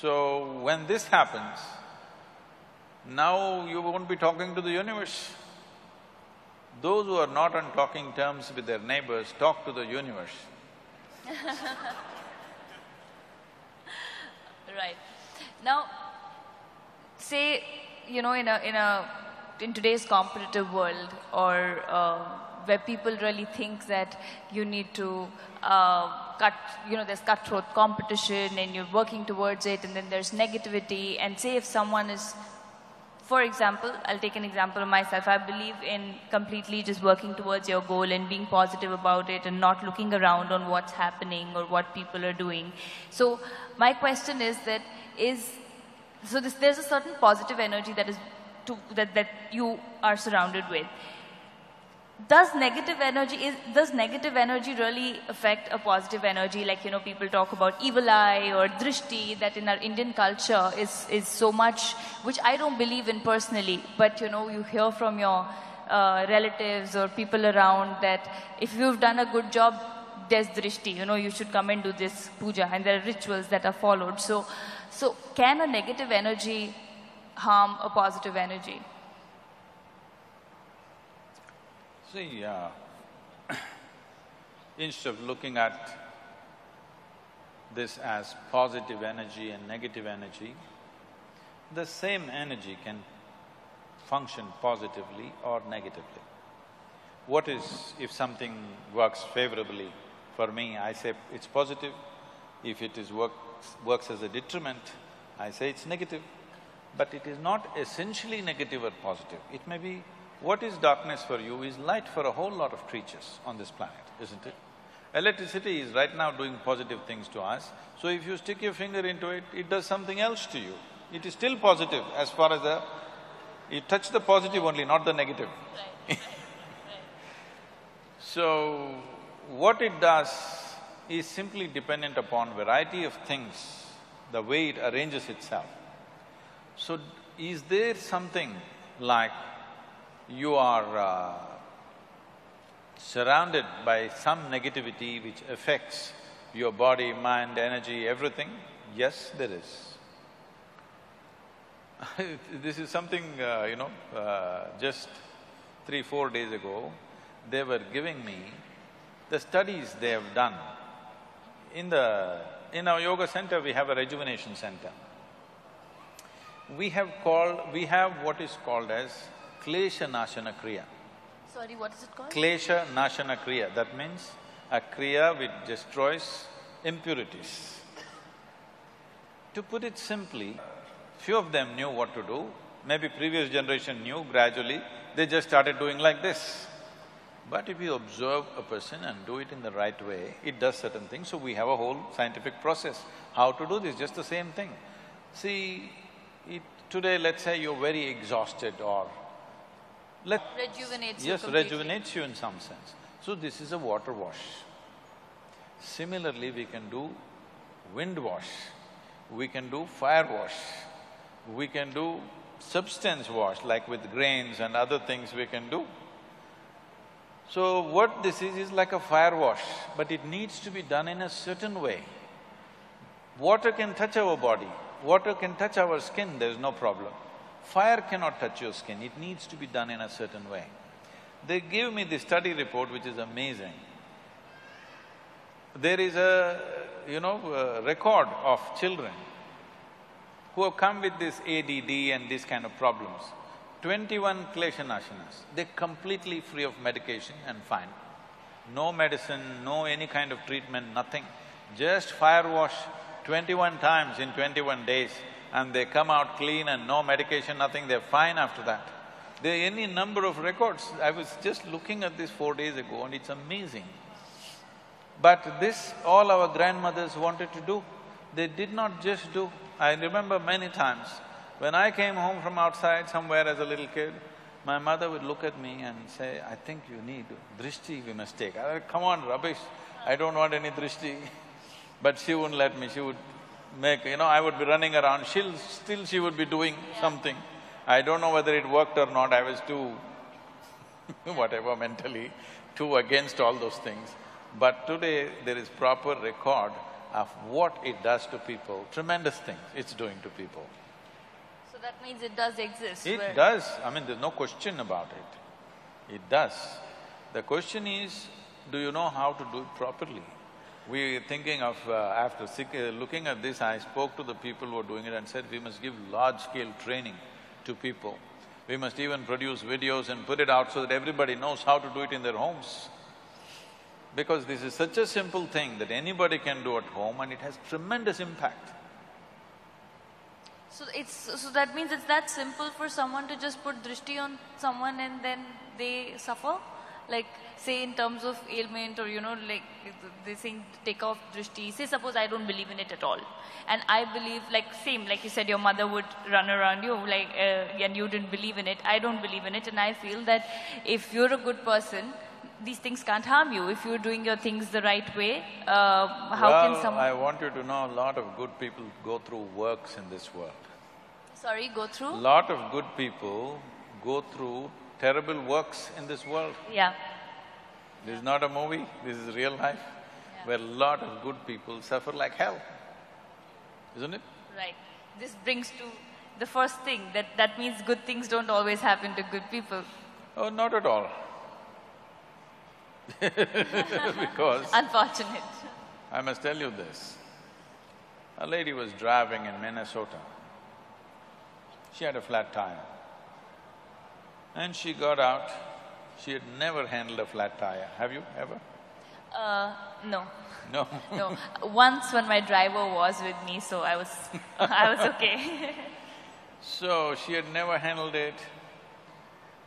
So, when this happens, now you won't be talking to the universe. Those who are not on talking terms with their neighbors talk to the universe. *laughs*
right. Now, say, you know, in a, in a, in today's competitive world or uh, where people really think that you need to uh, cut, you know, there's cutthroat competition and you're working towards it and then there's negativity and say if someone is for example, I'll take an example of myself. I believe in completely just working towards your goal and being positive about it and not looking around on what's happening or what people are doing. So my question is that is, so this, there's a certain positive energy that is to, that, that you are surrounded with does negative energy is does negative energy really affect a positive energy? Like you know people talk about evil eye or drishti that in our indian culture is is so much which i don't believe in personally. But you know you hear from your uh, relatives or people around that if you've done a good job there's drishti you know you should come and do this puja. And there are rituals that are followed. So so can a negative energy harm a positive energy
See, uh, *clears throat* instead of looking at this as positive energy and negative energy, the same energy can function positively or negatively. What is, if something works favorably for me, I say it's positive. If it is works, works as a detriment, I say it's negative. But it is not essentially negative or positive. It may be what is darkness for you is light for a whole lot of creatures on this planet, isn't it? Electricity is right now doing positive things to us, so if you stick your finger into it, it does something else to you. It is still positive as far as the… you touch the positive only, not the negative. *laughs* so, what it does is simply dependent upon variety of things, the way it arranges itself. So, is there something like you are uh, surrounded by some negativity which affects your body, mind, energy, everything? Yes, there is. *laughs* this is something, uh, you know, uh, just three, four days ago, they were giving me the studies they have done. In the… in our yoga center, we have a rejuvenation center. We have called… we have what is called as Klesha Nashana Kriya.
Sorry, what is it called?
Klesha Nashana Kriya, that means a Kriya which destroys impurities. To put it simply, few of them knew what to do, maybe previous generation knew gradually, they just started doing like this. But if you observe a person and do it in the right way, it does certain things, so we have a whole scientific process. How to do this, just the same thing. See, it, today let's say you're very exhausted or let…
Rejuvenates you
Yes,
completely.
rejuvenates you in some sense. So this is a water wash. Similarly, we can do wind wash, we can do fire wash, we can do substance wash like with grains and other things we can do. So what this is, is like a fire wash, but it needs to be done in a certain way. Water can touch our body, water can touch our skin, there's no problem. Fire cannot touch your skin, it needs to be done in a certain way. They give me the study report which is amazing. There is a, you know, a record of children who have come with this ADD and these kind of problems. Twenty-one Kleshanashanas, they're completely free of medication and fine. No medicine, no any kind of treatment, nothing. Just fire wash twenty-one times in twenty-one days and they come out clean and no medication, nothing, they're fine after that. There are any number of records. I was just looking at this four days ago and it's amazing. But this, all our grandmothers wanted to do. They did not just do. I remember many times, when I came home from outside somewhere as a little kid, my mother would look at me and say, I think you need drishti we must take. I said, come on, rubbish, I don't want any drishti. *laughs* But she wouldn't let me, she would make… you know, I would be running around, she'll… still she would be doing something. I don't know whether it worked or not, I was too *laughs* whatever mentally, too against all those things. But today, there is proper record of what it does to people, tremendous things it's doing to people.
So that means it does exist.
It does, I mean, there's no question about it. It does. The question is, do you know how to do it properly? We were thinking of, uh, after uh, looking at this, I spoke to the people who are doing it and said, we must give large-scale training to people. We must even produce videos and put it out so that everybody knows how to do it in their homes. Because this is such a simple thing that anybody can do at home and it has tremendous impact.
So it's… so that means it's that simple for someone to just put drishti on someone and then they suffer? Like, say in terms of ailment or you know, like, they saying take off drishti, say suppose I don't believe in it at all. And I believe, like, same, like you said, your mother would run around you, like, uh, and you didn't believe in it, I don't believe in it, and I feel that if you're a good person, these things can't harm you. If you're doing your things the right way, uh, how
well,
can someone…
I want you to know a lot of good people go through works in this world.
Sorry, go through?
Lot of good people go through terrible works in this world.
Yeah.
This is not a movie, this is real life, where a lot of good people suffer like hell, isn't it?
Right. This brings to the first thing, that that means good things don't always happen to good people.
Oh, not at all. *laughs* because
Unfortunate.
I must tell you this. A lady was driving in Minnesota. She had a flat tire. And she got out. She had never handled a flat tire. Have you ever?
Uh, no.
No. *laughs*
No. Once when my driver was with me, so I was… I was okay. *laughs*
So she had never handled it.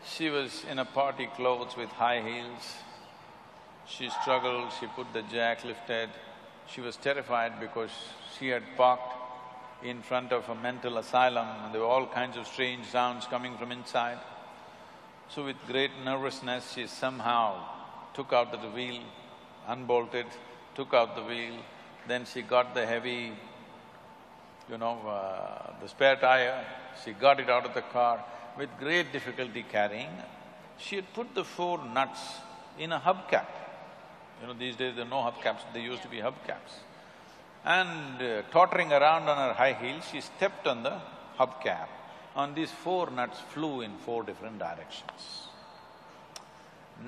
She was in a party clothes with high heels. She struggled, she put the jack lifted. She was terrified because she had parked in front of a mental asylum and there were all kinds of strange sounds coming from inside. So with great nervousness, she somehow took out the wheel, unbolted, took out the wheel, then she got the heavy, you know, uh, the spare tire, she got it out of the car with great difficulty carrying. She had put the four nuts in a hubcap. You know, these days there are no hubcaps, they used to be hubcaps. And uh, tottering around on her high heels, she stepped on the hubcap. On these four nuts flew in four different directions.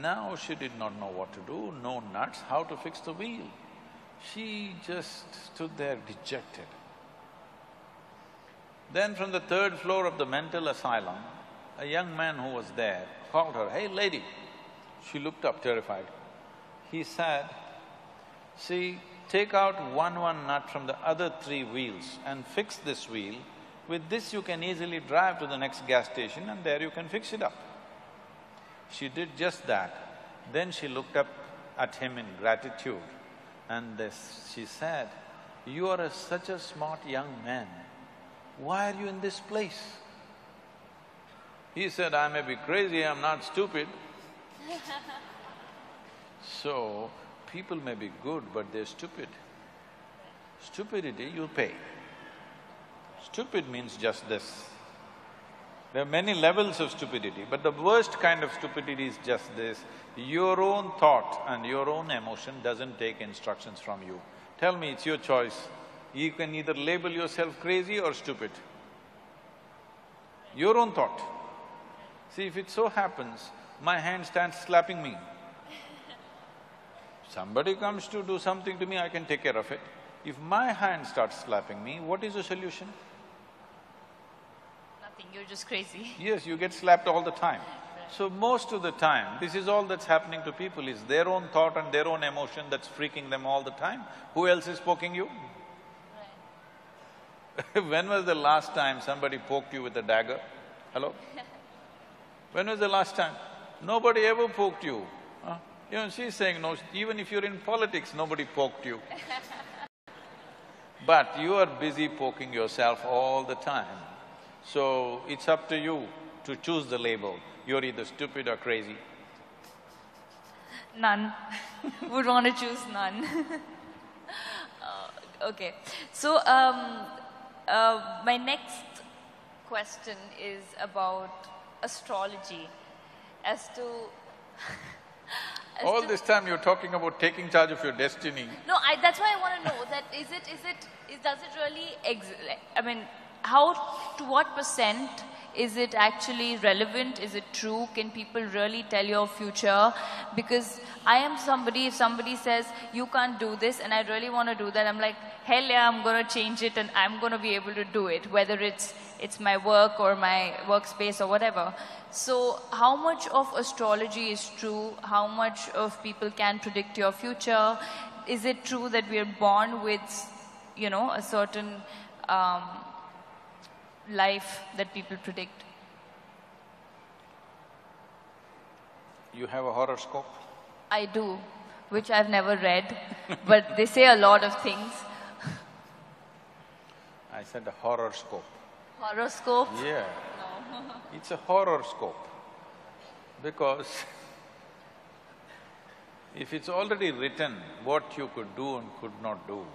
Now she did not know what to do, no nuts, how to fix the wheel. She just stood there dejected. Then from the third floor of the mental asylum, a young man who was there called her, hey lady. She looked up terrified. He said, see, take out one one nut from the other three wheels and fix this wheel. With this you can easily drive to the next gas station and there you can fix it up. She did just that. Then she looked up at him in gratitude and this, she said, you are a, such a smart young man. Why are you in this place? He said, I may be crazy, I'm not stupid. *laughs* So, people may be good, but they're stupid. Stupidity, you pay. Stupid means just this. There are many levels of stupidity, but the worst kind of stupidity is just this. Your own thought and your own emotion doesn't take instructions from you. Tell me, it's your choice. You can either label yourself crazy or stupid. Your own thought. See, if it so happens, my hand starts slapping me. Somebody comes to do something to me, I can take care of it. If my hand starts slapping me, what is the solution?
Nothing, you're just crazy. *laughs*
Yes, you get slapped all the time. So most of the time, this is all that's happening to people is their own thought and their own emotion that's freaking them all the time. Who else is poking you? *laughs* when was the last time somebody poked you with a dagger? Hello? *laughs* When was the last time? Nobody ever poked you. Huh? You know, she's saying no, even if you're in politics, nobody poked you. but you are busy poking yourself all the time. So, it's up to you to choose the label. You're either stupid or crazy.
None. *laughs* Would want to choose none. *laughs* uh, okay. So, um, uh, my next question is about astrology as to *laughs* as
All
to-
this time you're talking about taking charge of your destiny.
No, I, that's why I want to know that is it, is it, is, does it really exist? I mean, how, to what percent is it actually relevant? Is it true? Can people really tell your future? Because I am somebody, if somebody says, you can't do this, and I really want to do that, I'm like, hell yeah, I'm going to change it and I'm going to be able to do it, whether it's, it's my work or my workspace or whatever. So, how much of astrology is true? How much of people can predict your future? Is it true that we are born with, you know, a certain um, life that people predict?
You have a horoscope?
I do, which I've never read, *laughs* but they say a lot of things. *laughs*
I said a horoscope.
Horoscope?
Yeah.
No. *laughs*
It's a horoscope because if it's already written what you could do and could not do,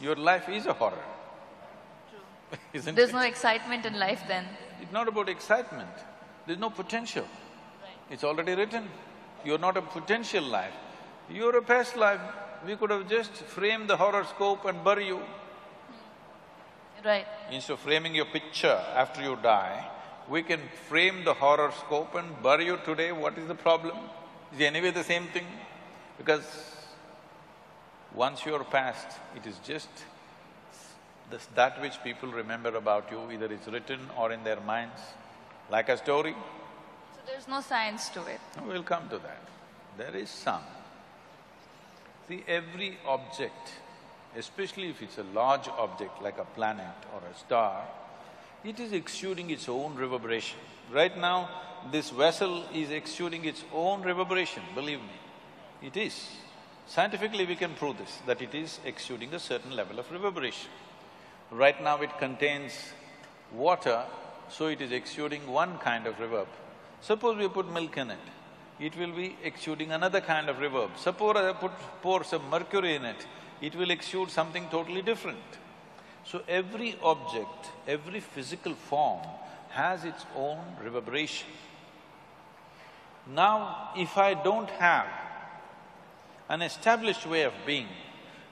your life is a horror. *laughs* Isn't
There's
it?
no excitement in life then.
It's not about excitement, there's no potential. It's already written. You're not a potential life. You're a past life. We could have just framed the horoscope and bury you. Hmm.
Right.
Instead of framing your picture after you die, we can frame the horoscope and bury you today, what is the problem? Is it anyway the same thing? Because once you're past, it is just this, that which people remember about you, either it's written or in their minds, like a story.
So there's no science to it.
We'll come to that. There is some. See, every object, especially if it's a large object like a planet or a star, it is exuding its own reverberation. Right now, this vessel is exuding its own reverberation, believe me. It is. Scientifically, we can prove this, that it is exuding a certain level of reverberation. Right now, it contains water, so it is exuding one kind of reverb. Suppose we put milk in it, it will be exuding another kind of reverb. Suppose I put… pour some mercury in it, it will exude something totally different. So every object, every physical form has its own reverberation. Now, if I don't have an established way of being,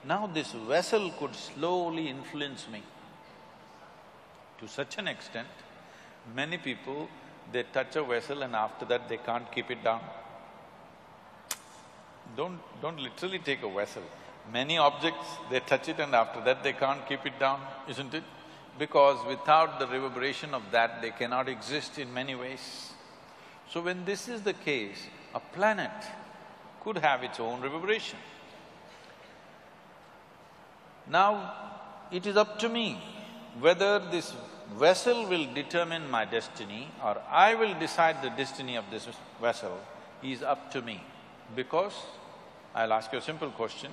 now this vessel could slowly influence me. To such an extent, many people, they touch a vessel and after that they can't keep it down. Don't… don't literally take a vessel. Many objects, they touch it and after that they can't keep it down, isn't it? Because without the reverberation of that, they cannot exist in many ways. So when this is the case, a planet could have its own reverberation. Now, it is up to me whether this vessel will determine my destiny or I will decide the destiny of this vessel is up to me. Because, I'll ask you a simple question,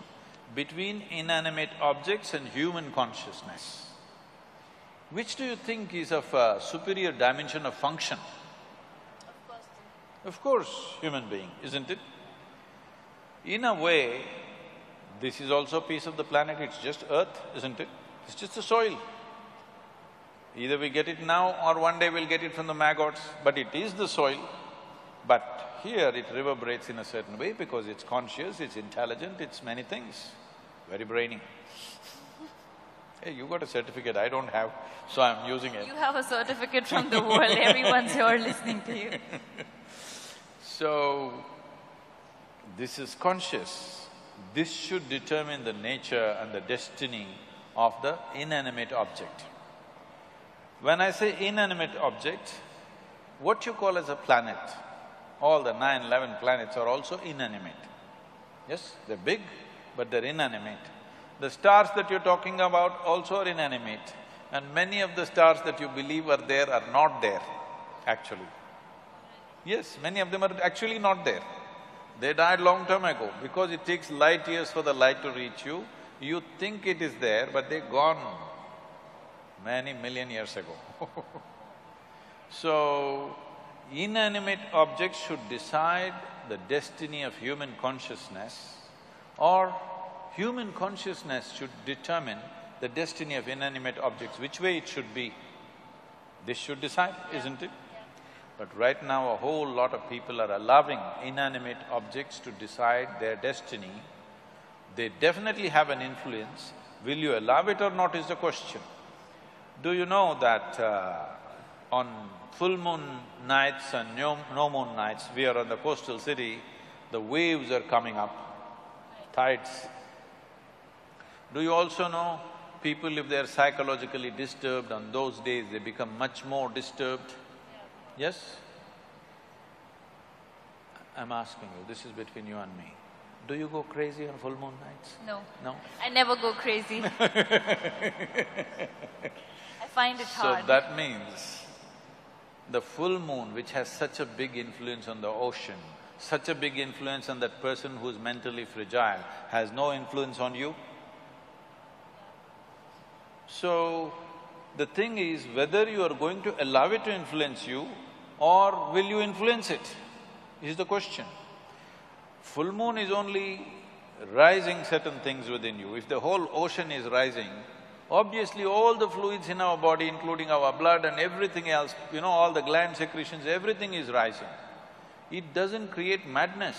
between inanimate objects and human consciousness, which do you think is of a superior dimension of function? Of course, human being, isn't it? In a way, this is also a piece of the planet, it's just earth, isn't it? It's just the soil. Either we get it now or one day we'll get it from the maggots, but it is the soil. But here it reverberates in a certain way because it's conscious, it's intelligent, it's many things, very brainy. *laughs* Hey, you got a certificate, I don't have, so I'm using it.
You have a certificate from the world, *laughs* everyone's here listening to you. *laughs*
So, this is conscious. This should determine the nature and the destiny of the inanimate object. When I say inanimate object, what you call as a planet, all the nine, eleven planets are also inanimate. Yes, they're big, but they're inanimate. The stars that you're talking about also are inanimate, and many of the stars that you believe are there are not there, actually. Yes, many of them are actually not there. They died long time ago. Because it takes light years for the light to reach you, you think it is there, but they're gone many million years ago *laughs* So, inanimate objects should decide the destiny of human consciousness or human consciousness should determine the destiny of inanimate objects, which way it should be. This should decide, isn't it? But right now, a whole lot of people are allowing inanimate objects to decide their destiny. They definitely have an influence. Will you allow it or not is the question. Do you know that uh, on full moon nights and no, no moon nights, we are on the coastal city, the waves are coming up, tides. Do you also know people if they're psychologically disturbed on those days, they become much more disturbed? Yes? I'm asking you, this is between you and me. Do you go crazy on full moon nights?
No.
No?
I never go crazy. *laughs* I find it hard.
So that means the full moon, which has such a big influence on the ocean, such a big influence on that person who's mentally fragile, has no influence on you? So, the thing is whether you are going to allow it to influence you or will you influence it, is the question. Full moon is only rising certain things within you. If the whole ocean is rising, obviously all the fluids in our body, including our blood and everything else, you know, all the gland secretions, everything is rising. It doesn't create madness.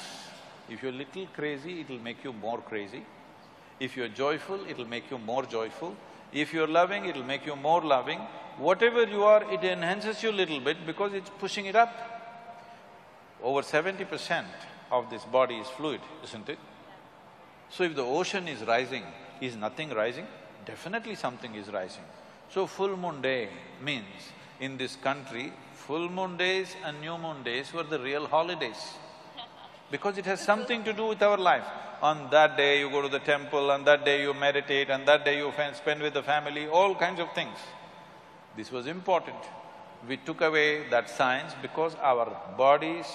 If you're little crazy, it'll make you more crazy. If you're joyful, it'll make you more joyful. If you're loving, it'll make you more loving. Whatever you are, it enhances you a little bit because it's pushing it up. Over seventy percent of this body is fluid, isn't it? So if the ocean is rising, is nothing rising? Definitely something is rising. So full moon day means, in this country, full moon days and new moon days were the real holidays. Because it has something to do with our life. On that day you go to the temple, on that day you meditate, on that day you spend with the family, all kinds of things. This was important. We took away that science because our bodies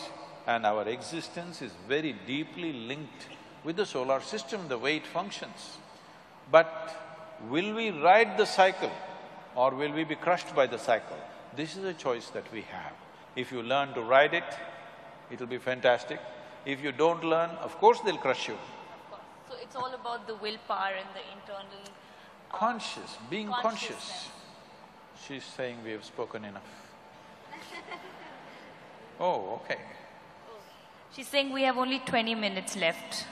and our existence is very deeply linked with the solar system, the way it functions. But will we ride the cycle or will we be crushed by the cycle? This is a choice that we have. If you learn to ride it, it'll be fantastic. If you don't learn, of course they'll crush you.
So it's all about the willpower and the internal…
Uh, conscious, being conscious. She's saying we have spoken enough. *laughs* oh, okay.
She's saying we have only twenty minutes left.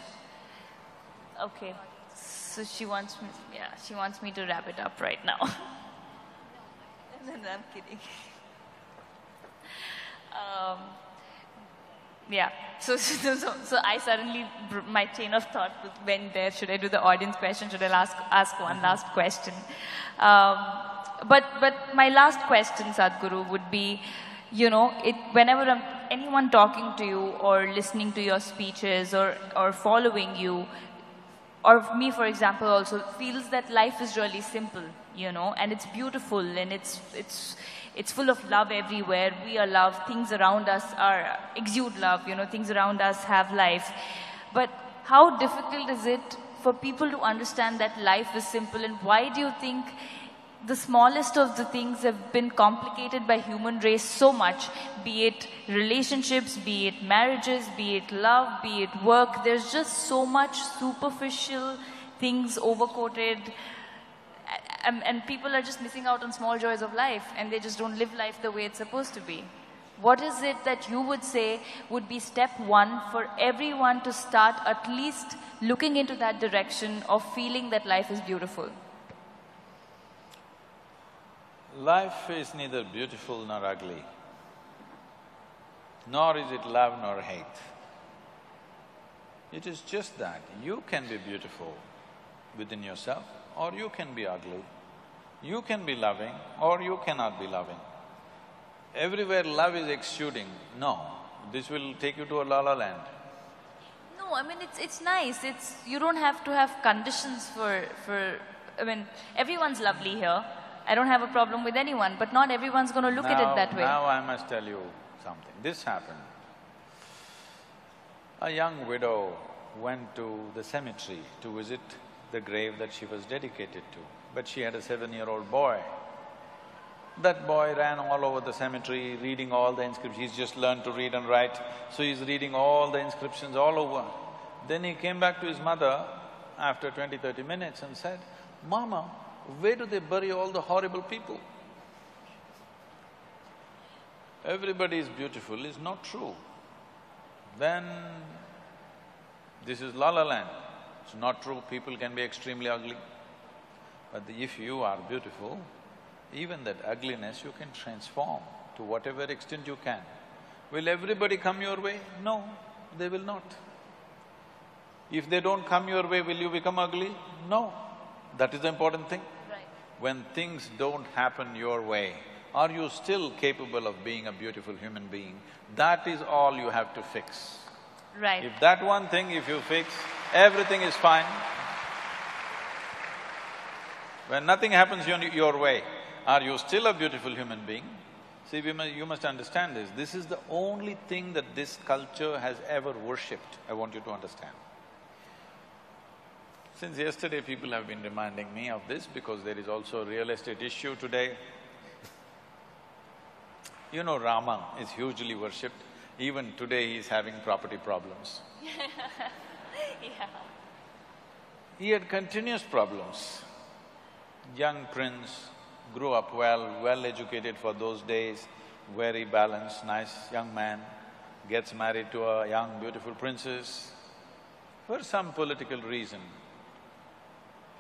Okay. So she wants me… yeah, she wants me to wrap it up right now. no, *laughs* no, I'm kidding. *laughs* um, yeah, so, *laughs* so, so, so, I suddenly, my chain of thought went there, should I do the audience question, should I ask, ask one mm-hmm. last question? Um, but, but my last question, Sadhguru, would be, you know, it, whenever I'm, anyone talking to you or listening to your speeches or, or following you, or me for example also, feels that life is really simple, you know, and it's beautiful and it's, it's, it's full of love everywhere. We are love. Things around us are exude love. You know, things around us have life. But how difficult is it for people to understand that life is simple? And why do you think the smallest of the things have been complicated by human race so much? Be it relationships, be it marriages, be it love, be it work. There's just so much superficial things overcoated and, and people are just missing out on small joys of life and they just don't live life the way it's supposed to be. What is it that you would say would be step one for everyone to start at least looking into that direction of feeling that life is beautiful?
Life is neither beautiful nor ugly, nor is it love nor hate. It is just that you can be beautiful within yourself or you can be ugly. You can be loving or you cannot be loving. Everywhere love is exuding, no, this will take you to a la la land.
No, I mean it's it's nice. It's you don't have to have conditions for for I mean everyone's lovely here. I don't have a problem with anyone, but not everyone's going to look
now,
at it that way.
Now I must tell you something. This happened A young widow went to the cemetery to visit the grave that she was dedicated to, but she had a seven-year-old boy. That boy ran all over the cemetery, reading all the inscriptions. He's just learned to read and write, so he's reading all the inscriptions all over. Then he came back to his mother after 20, 30 minutes and said, Mama, where do they bury all the horrible people? Everybody is beautiful is not true. Then this is la la land. It's not true, people can be extremely ugly. But if you are beautiful, even that ugliness you can transform to whatever extent you can. Will everybody come your way? No, they will not. If they don't come your way, will you become ugly? No. That is the important thing.
Right.
When things don't happen your way, are you still capable of being a beautiful human being? That is all you have to fix.
Right.
If that one thing if you fix, everything is fine. When nothing happens your, your way, are you still a beautiful human being? See, we mu- you must understand this. This is the only thing that this culture has ever worshipped. I want you to understand. Since yesterday, people have been reminding me of this because there is also a real estate issue today. You know, Rama is hugely worshipped. Even today, he is having property problems. *laughs*
yeah.
He had continuous problems. Young prince, grew up well, well-educated for those days, very balanced, nice young man, gets married to a young, beautiful princess. For some political reason,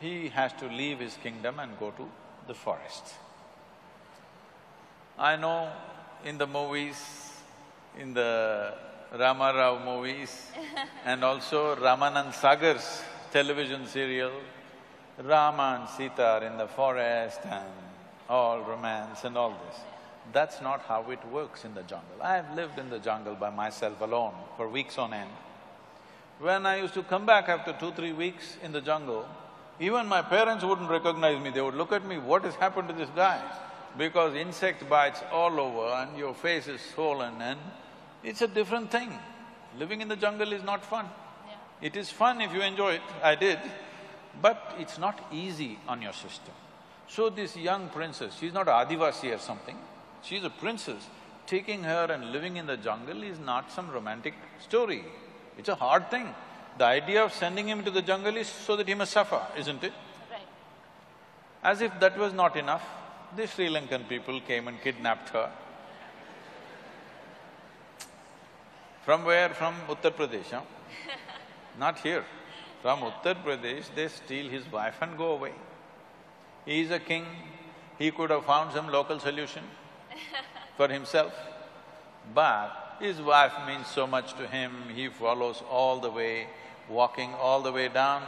he has to leave his kingdom and go to the forest. I know in the movies, in the Rama Rao movies *laughs* and also Ramanand Sagar's television serial, Rama and Sita are in the forest and all romance and all this. That's not how it works in the jungle. I've lived in the jungle by myself alone for weeks on end. When I used to come back after two, three weeks in the jungle, even my parents wouldn't recognize me, they would look at me, what has happened to this guy? Because insect bites all over and your face is swollen and it's a different thing. Living in the jungle is not fun. It is fun if you enjoy it, I did, but it's not easy on your system. So this young princess, she's not Adivasi or something, she's a princess. Taking her and living in the jungle is not some romantic story. It's a hard thing. The idea of sending him to the jungle is so that he must suffer, isn't it?
Right.
As if that was not enough, the Sri Lankan people came and kidnapped her. From where? From Uttar Pradesh, huh? Not here. From Uttar Pradesh, they steal his wife and go away. He is a king, he could have found some local solution *laughs* for himself. But his wife means so much to him, he follows all the way, walking all the way down.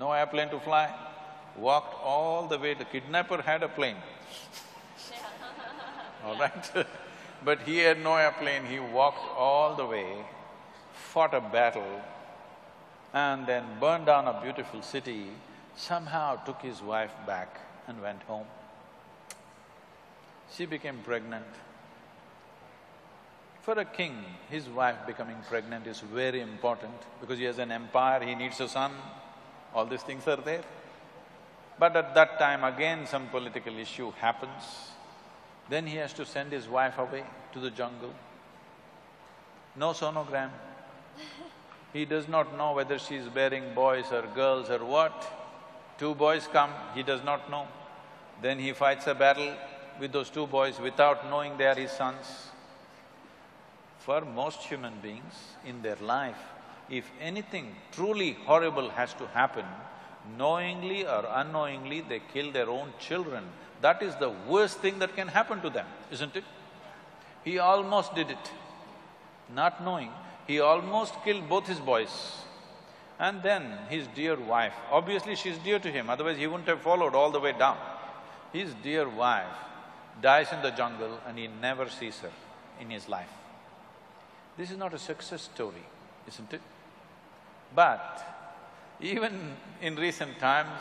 No airplane to fly, walked all the way, the kidnapper had a plane. *laughs* all right? *laughs* but he had no airplane, he walked all the way, fought a battle, and then burned down a beautiful city, somehow took his wife back and went home. She became pregnant. For a king, his wife becoming pregnant is very important because he has an empire, he needs a son, all these things are there. But at that time again some political issue happens, then he has to send his wife away to the jungle. No sonogram. He does not know whether she's bearing boys or girls or what. Two boys come, he does not know. Then he fights a battle with those two boys without knowing they are his sons. For most human beings in their life, if anything truly horrible has to happen, knowingly or unknowingly they kill their own children. That is the worst thing that can happen to them, isn't it? He almost did it, not knowing. He almost killed both his boys. And then his dear wife, obviously she's dear to him, otherwise he wouldn't have followed all the way down. His dear wife dies in the jungle and he never sees her in his life. This is not a success story, isn't it? But even in recent times,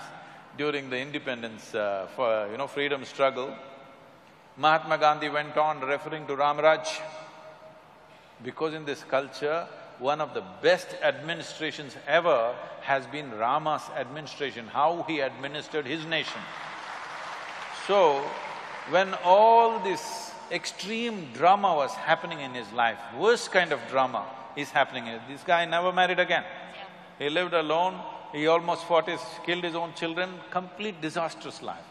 during the independence uh, for, you know, freedom struggle, Mahatma Gandhi went on referring to Ramraj because in this culture, one of the best administrations ever has been Rama's administration, how he administered his nation. So, when all this extreme drama was happening in his life, worst kind of drama is happening, here, this guy never married again. He lived alone, he almost fought his… killed his own children, complete disastrous life.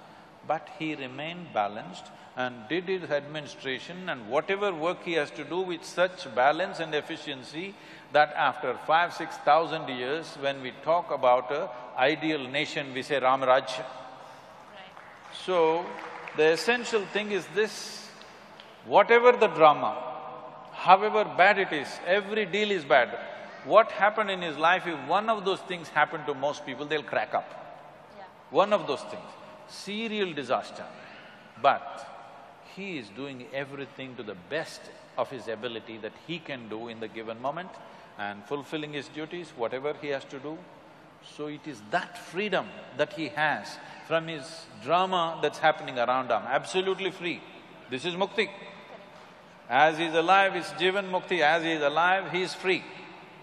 But he remained balanced and did his administration and whatever work he has to do with such balance and efficiency that after five, six thousand years, when we talk about a ideal nation, we say Ramaraj. So, the essential thing is this, whatever the drama, however bad it is, every deal is bad. What happened in his life, if one of those things happened to most people, they'll crack up. One of those things, serial disaster. But he is doing everything to the best of his ability that he can do in the given moment and fulfilling his duties, whatever he has to do. So it is that freedom that he has from his drama that's happening around him, absolutely free. This is mukti. As he is alive, he's Jivan Mukti, as he is alive, he is free.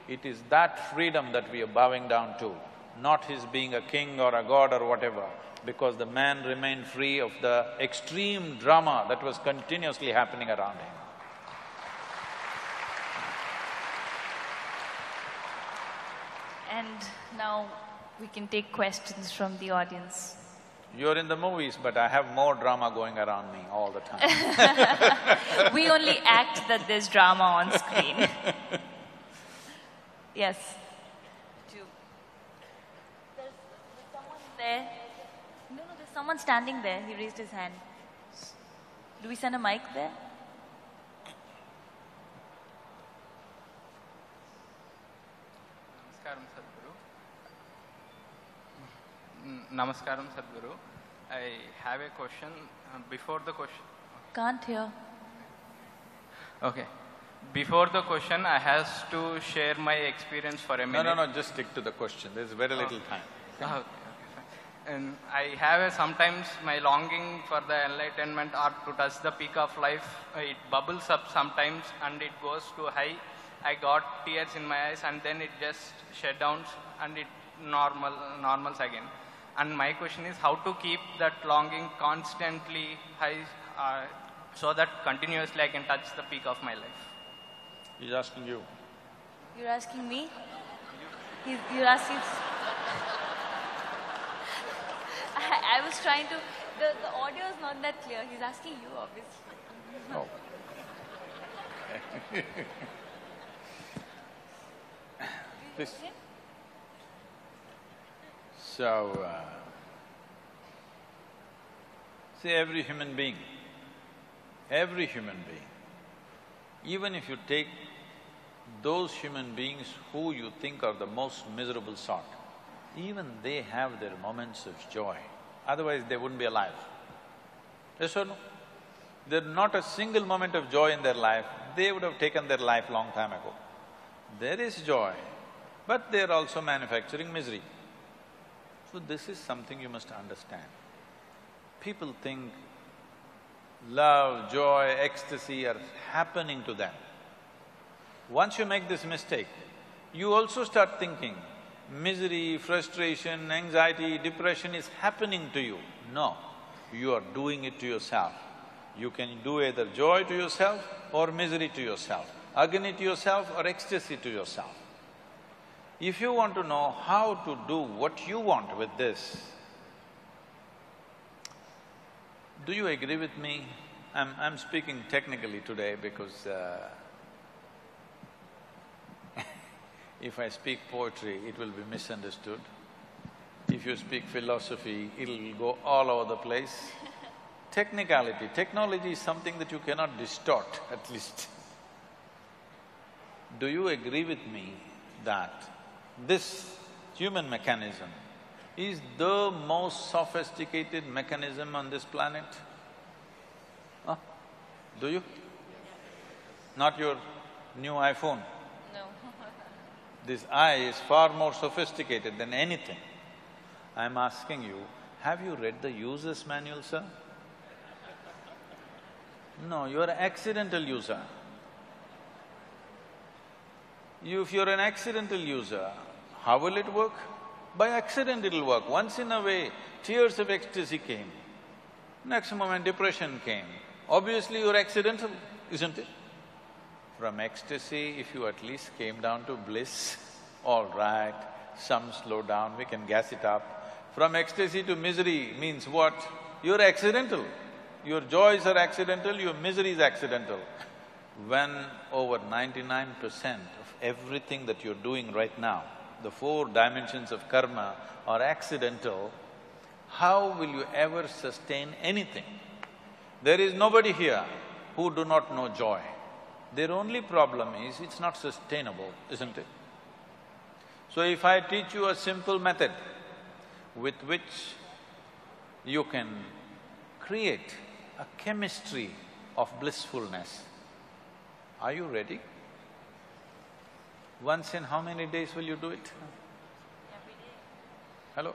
It is that freedom that we are bowing down to, not his being a king or a god or whatever, because the man remained free of the extreme drama that was continuously happening around him.
And now we can take questions from the audience.
You're in the movies, but I have more drama going around me all the time. *laughs*
we only act that there's drama on screen. *laughs* yes. Two. There's, there's someone there. No, no, there's someone standing there. He raised his hand. Do we send a mic there?
Namaskaram, Sadhguru. Namaskaram, Sadhguru. I have a question. Uh, Before the question,
Can't hear.
okay. Before the question, I has to share my experience for a minute.
no, no, no, just stick to the question, there's very little time.
Okay, okay. And I have a, sometimes my longing for the enlightenment or to touch the peak of life, it bubbles up sometimes and it goes too high. I got tears in my eyes and then it just shut down and it normal, normals again. And my question is how to keep that longing constantly high uh, so that continuously I can touch the peak of my life.
He's asking you.
You're asking me? He's, you're asking. *laughs* I, I was trying to. The, the audio is not that clear. He's asking you, obviously.
Oh. *laughs* This. So, uh, see every human being, every human being, even if you take those human beings who you think are the most miserable sort, even they have their moments of joy, otherwise they wouldn't be alive. Yes or no? There's not a single moment of joy in their life, they would have taken their life long time ago. There is joy, but they're also manufacturing misery. So this is something you must understand. People think love, joy, ecstasy are happening to them. Once you make this mistake, you also start thinking misery, frustration, anxiety, depression is happening to you. No, you are doing it to yourself. You can do either joy to yourself or misery to yourself, agony to yourself or ecstasy to yourself. If you want to know how to do what you want with this, do you agree with me? I'm… I'm speaking technically today because uh, if I speak poetry, it will be misunderstood. If you speak philosophy, it'll go all over the place. *laughs* Technicality, technology is something that you cannot distort at least. Do you agree with me that this human mechanism is the most sophisticated mechanism on this planet? Huh? Do you? Not your new iPhone? This eye is far more sophisticated than anything. I'm asking you, have you read the user's manual, sir? No, you're an accidental user. You, if you're an accidental user, how will it work? By accident it'll work. Once in a way, tears of ecstasy came. Next moment depression came. Obviously you're accidental, isn't it? From ecstasy, if you at least came down to bliss, all right, some slow down, we can gas it up. From ecstasy to misery means what? You're accidental. Your joys are accidental, your misery is accidental. When over ninety-nine percent of everything that you're doing right now, the four dimensions of karma are accidental, how will you ever sustain anything? There is nobody here who do not know joy. Their only problem is it's not sustainable, isn't it? So if I teach you a simple method with which you can create a chemistry of blissfulness, are you ready? Once in how many days will you do it? Hello?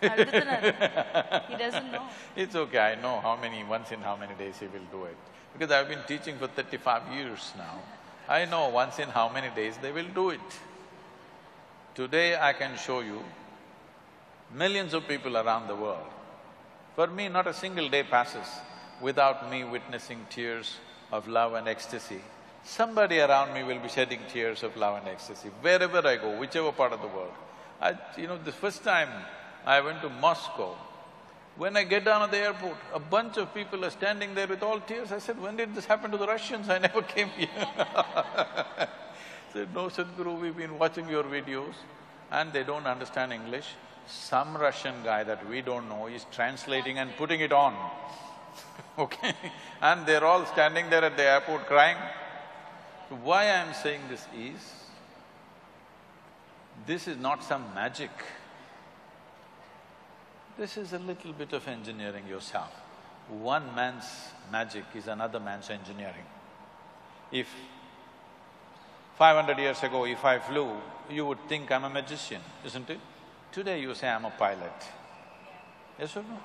He doesn't know. *laughs*
It's okay, I know how many, once in how many days he will do it. Because I've been teaching for thirty-five years now. I know once in how many days they will do it. Today I can show you millions of people around the world. For me, not a single day passes without me witnessing tears of love and ecstasy. Somebody around me will be shedding tears of love and ecstasy, wherever I go, whichever part of the world. I… you know, the first time I went to Moscow, when I get down at the airport, a bunch of people are standing there with all tears. I said, when did this happen to the Russians? I never *laughs* came here *laughs* said, no Sadhguru, we've been watching your videos and they don't understand English. Some Russian guy that we don't know is translating and putting it on, *laughs* okay? And they're all standing there at the airport crying. Why I'm saying this is, this is not some magic. This is a little bit of engineering yourself. One man's magic is another man's engineering. If five hundred years ago, if I flew, you would think I'm a magician, isn't it? Today you say I'm a pilot. Yes or no?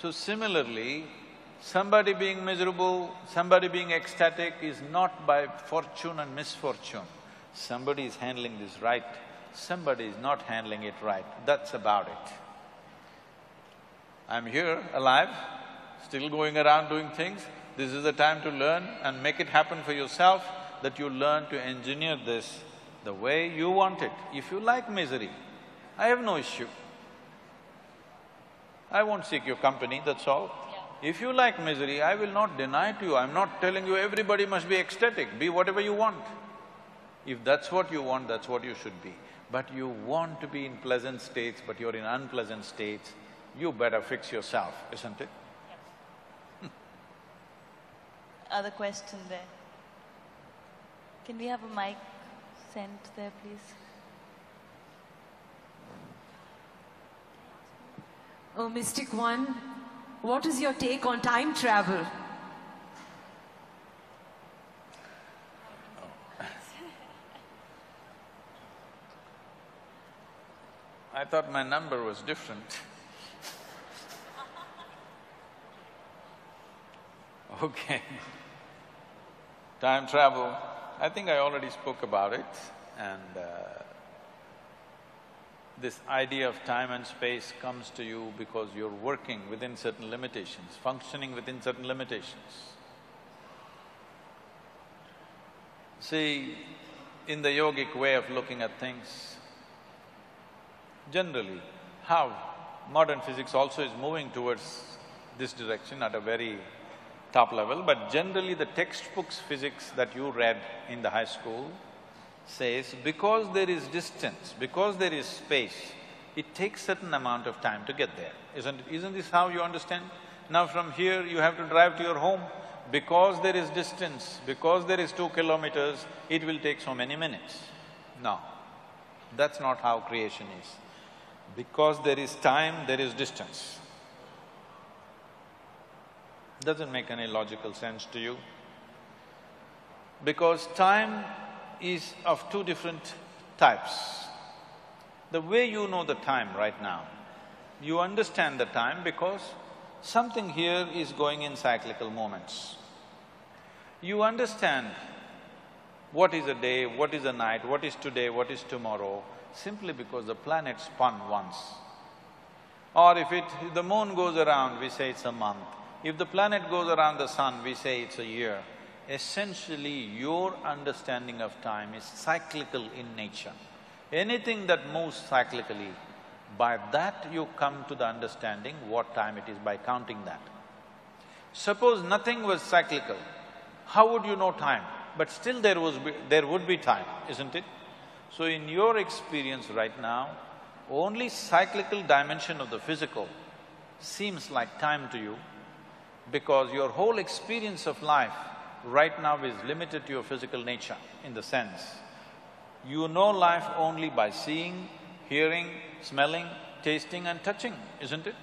So similarly, somebody being miserable, somebody being ecstatic is not by fortune and misfortune. Somebody is handling this right, somebody is not handling it right, that's about it. I'm here, alive, still going around doing things. This is the time to learn and make it happen for yourself, that you learn to engineer this the way you want it. If you like misery, I have no issue. I won't seek your company, that's all. If you like misery, I will not deny to you, I'm not telling you everybody must be ecstatic, be whatever you want. If that's what you want, that's what you should be. But you want to be in pleasant states, but you're in unpleasant states, you better fix yourself, isn't it?
Other question there. Can we have a mic sent there, please?
Oh, Mystic One, what is your take on time travel?
I thought my number was different. *laughs* Okay. Time travel, I think I already spoke about it and uh, this idea of time and space comes to you because you're working within certain limitations, functioning within certain limitations. See, in the yogic way of looking at things, generally, how modern physics also is moving towards this direction at a very top level, but generally the textbooks physics that you read in the high school says because there is distance, because there is space, it takes certain amount of time to get there, isn't… isn't this how you understand? Now from here you have to drive to your home, because there is distance, because there is two kilometers, it will take so many minutes. No, that's not how creation is. Because there is time, there is distance. Doesn't make any logical sense to you. Because time is of two different types. The way you know the time right now, you understand the time because something here is going in cyclical moments. You understand What is a day, what is a night, what is today, what is tomorrow, simply because the planet spun once. Or if it… the moon goes around, we say it's a month. If the planet goes around the sun, we say it's a year. Essentially, your understanding of time is cyclical in nature. Anything that moves cyclically, by that you come to the understanding what time it is by counting that. Suppose nothing was cyclical, how would you know time? But still there was… Be, there would be time, isn't it? So in your experience right now, only cyclical dimension of the physical seems like time to you because your whole experience of life right now is limited to your physical nature in the sense you know life only by seeing, hearing, smelling, tasting and touching, isn't it?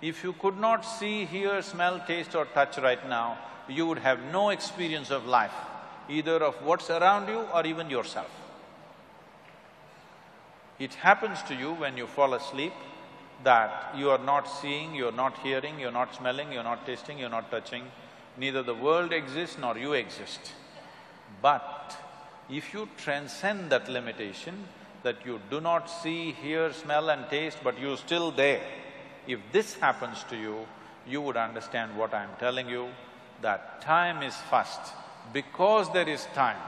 If you could not see, hear, smell, taste or touch right now, you would have no experience of life, either of what's around you or even yourself. It happens to you when you fall asleep that you are not seeing, you're not hearing, you're not smelling, you're not tasting, you're not touching, neither the world exists nor you exist. But if you transcend that limitation, that you do not see, hear, smell and taste, but you're still there, if this happens to you, you would understand what I'm telling you, that time is first. Because there is time,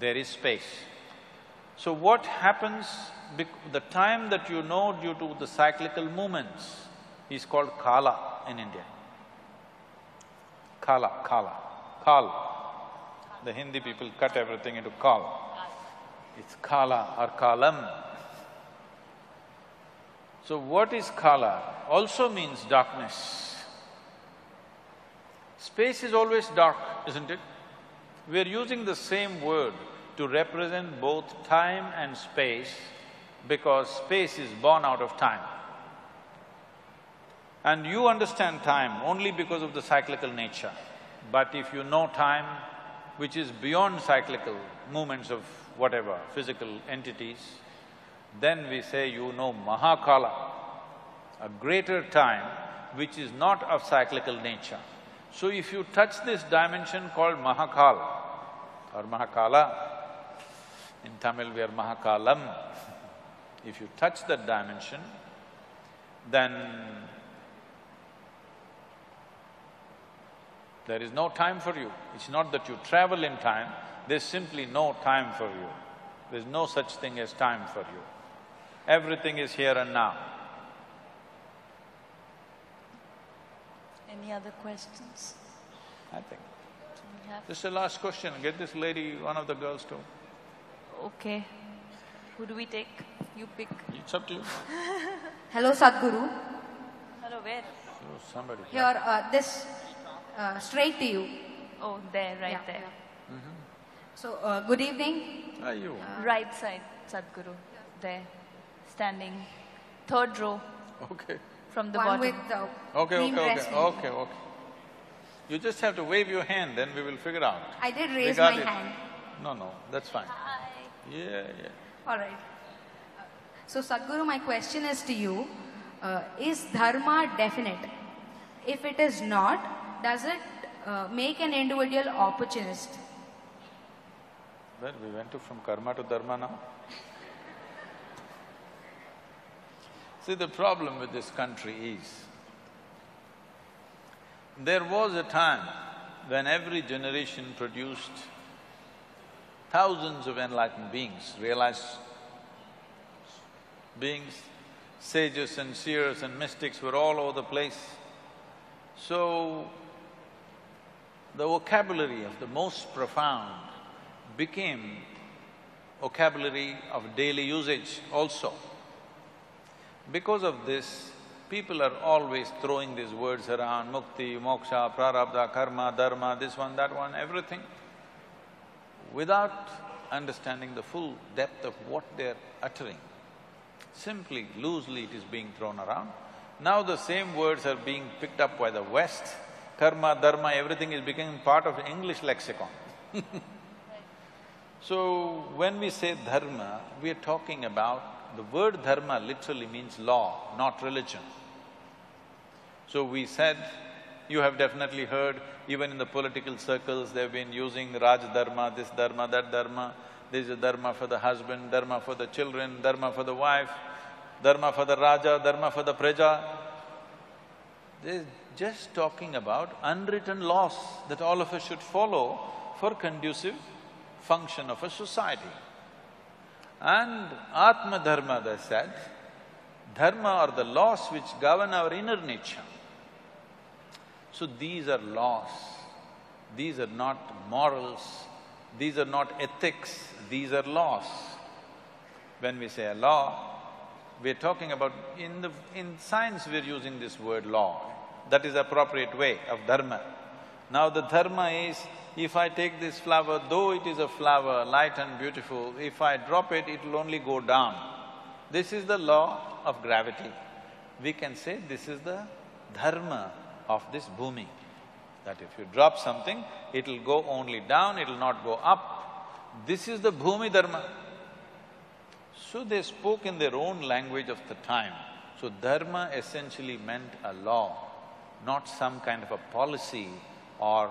there is space. So what happens, the time that you know due to the cyclical movements is called kala in India. Kala, kala, kal. The Hindi people cut everything into kal. It's kala or kalam. So what is kala? Also means darkness. Space is always dark, isn't it? We're using the same word to represent both time and space because space is born out of time. And you understand time only because of the cyclical nature. But if you know time, which is beyond cyclical movements of whatever, physical entities, then we say you know Mahakala, a greater time which is not of cyclical nature. So if you touch this dimension called Mahakal or Mahakala, in Tamil we are Mahakalam, if you touch that dimension, then there is no time for you. It's not that you travel in time, there's simply no time for you. There's no such thing as time for you. Everything is here and now.
Any other questions?
I think. This is the last question. Get this lady, one of the girls too.
Okay. Who do we take? You pick.
It's up to you. *laughs*
Hello, Sadhguru.
Hello, where?
Oh, somebody.
Here, uh, this, uh, straight to you.
Oh, there, right
Yeah,
there.
So, uh, good evening.
Are you?
Right side, Sadhguru, there, standing, third row.
Okay.
From the
One
bottom.
with the
Okay,
green
okay,
dress
okay, okay, okay. You just have to wave your hand, then we will figure out.
I did raise
We got
my
it.
hand.
No, no, that's fine. Yeah, yeah.
All right. So, Sadhguru, my question is to you, uh, is dharma definite? If it is not, does it uh, make an individual opportunist?
Well, we went to from karma to dharma now. See, the problem with this country is, there was a time when every generation produced thousands of enlightened beings, realized beings, sages and seers and mystics were all over the place. So, the vocabulary of the most profound became vocabulary of daily usage also. Because of this, people are always throwing these words around, mukti, moksha, prarabdha, karma, dharma, this one, that one, everything, without understanding the full depth of what they're uttering. Simply, loosely it is being thrown around. Now the same words are being picked up by the West, karma, dharma, everything is becoming part of the English lexicon *laughs* So, when we say dharma, we are talking about… the word dharma literally means law, not religion. So we said, You have definitely heard, even in the political circles, they've been using Raj Dharma, this Dharma, that Dharma. There's a Dharma for the husband, Dharma for the children, Dharma for the wife, Dharma for the Raja, Dharma for the Praja. They're just talking about unwritten laws that all of us should follow for conducive function of a society. And Atma Dharma, they said, dharma are the laws which govern our inner nature. So these are laws, these are not morals, these are not ethics, these are laws. When we say a law, we're talking about… in the… in science we're using this word law. That is appropriate way of dharma. Now the dharma is, if I take this flower, though it is a flower, light and beautiful, if I drop it, it'll only go down. This is the law of gravity. We can say this is the dharma of this bhumi. That if you drop something, it'll go only down, it'll not go up. This is the bhumi dharma. So they spoke in their own language of the time. So dharma essentially meant a law, not some kind of a policy or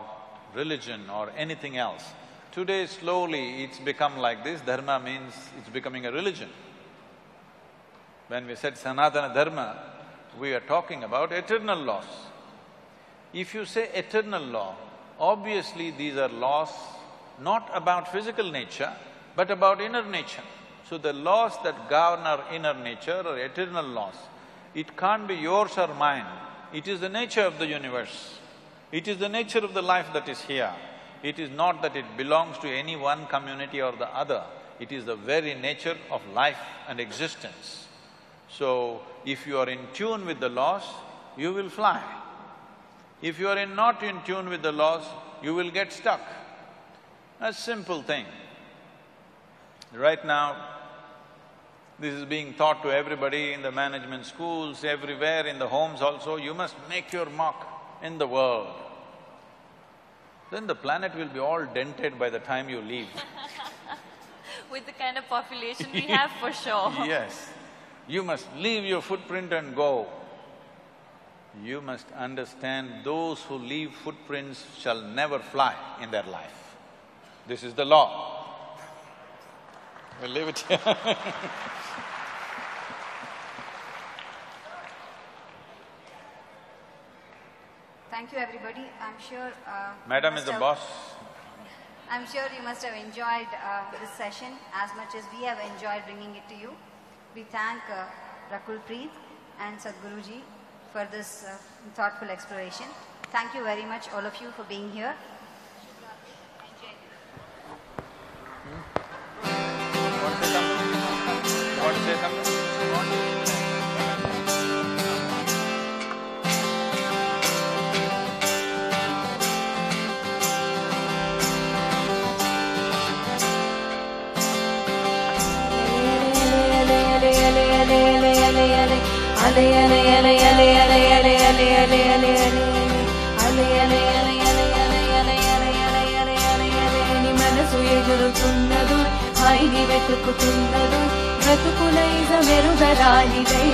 religion or anything else. Today slowly it's become like this, dharma means it's becoming a religion. When we said Sanatana Dharma, we are talking about eternal laws. If you say eternal law, obviously these are laws not about physical nature, but about inner nature. So the laws that govern our inner nature are eternal laws. It can't be yours or mine, it is the nature of the universe. It is the nature of the life that is here. It is not that it belongs to any one community or the other, it is the very nature of life and existence. So, if you are in tune with the laws, you will fly. If you are in not in tune with the laws, you will get stuck. A simple thing. Right now, this is being taught to everybody in the management schools, everywhere, in the homes also, you must make your mark in the world. Then the planet will be all dented by the time you leave. *laughs*
With the kind of population we *laughs* have, for sure.
Yes. You must leave your footprint and go. You must understand those who leave footprints shall never fly in their life. This is the law. We'll leave it here *laughs*
Thank you, everybody. I'm sure. Uh,
Madam is the boss.
I'm sure you must have enjoyed uh, this session as much as we have enjoyed bringing it to you. We thank uh, Rakul Preet and Sadhguruji for this uh, thoughtful exploration. Thank you very much, all of you, for being here.
మనసు ఎగురుతున్నదు హాయిని వెతుకుతున్నదు బ్రతుకులైజ మెరుగరానిదై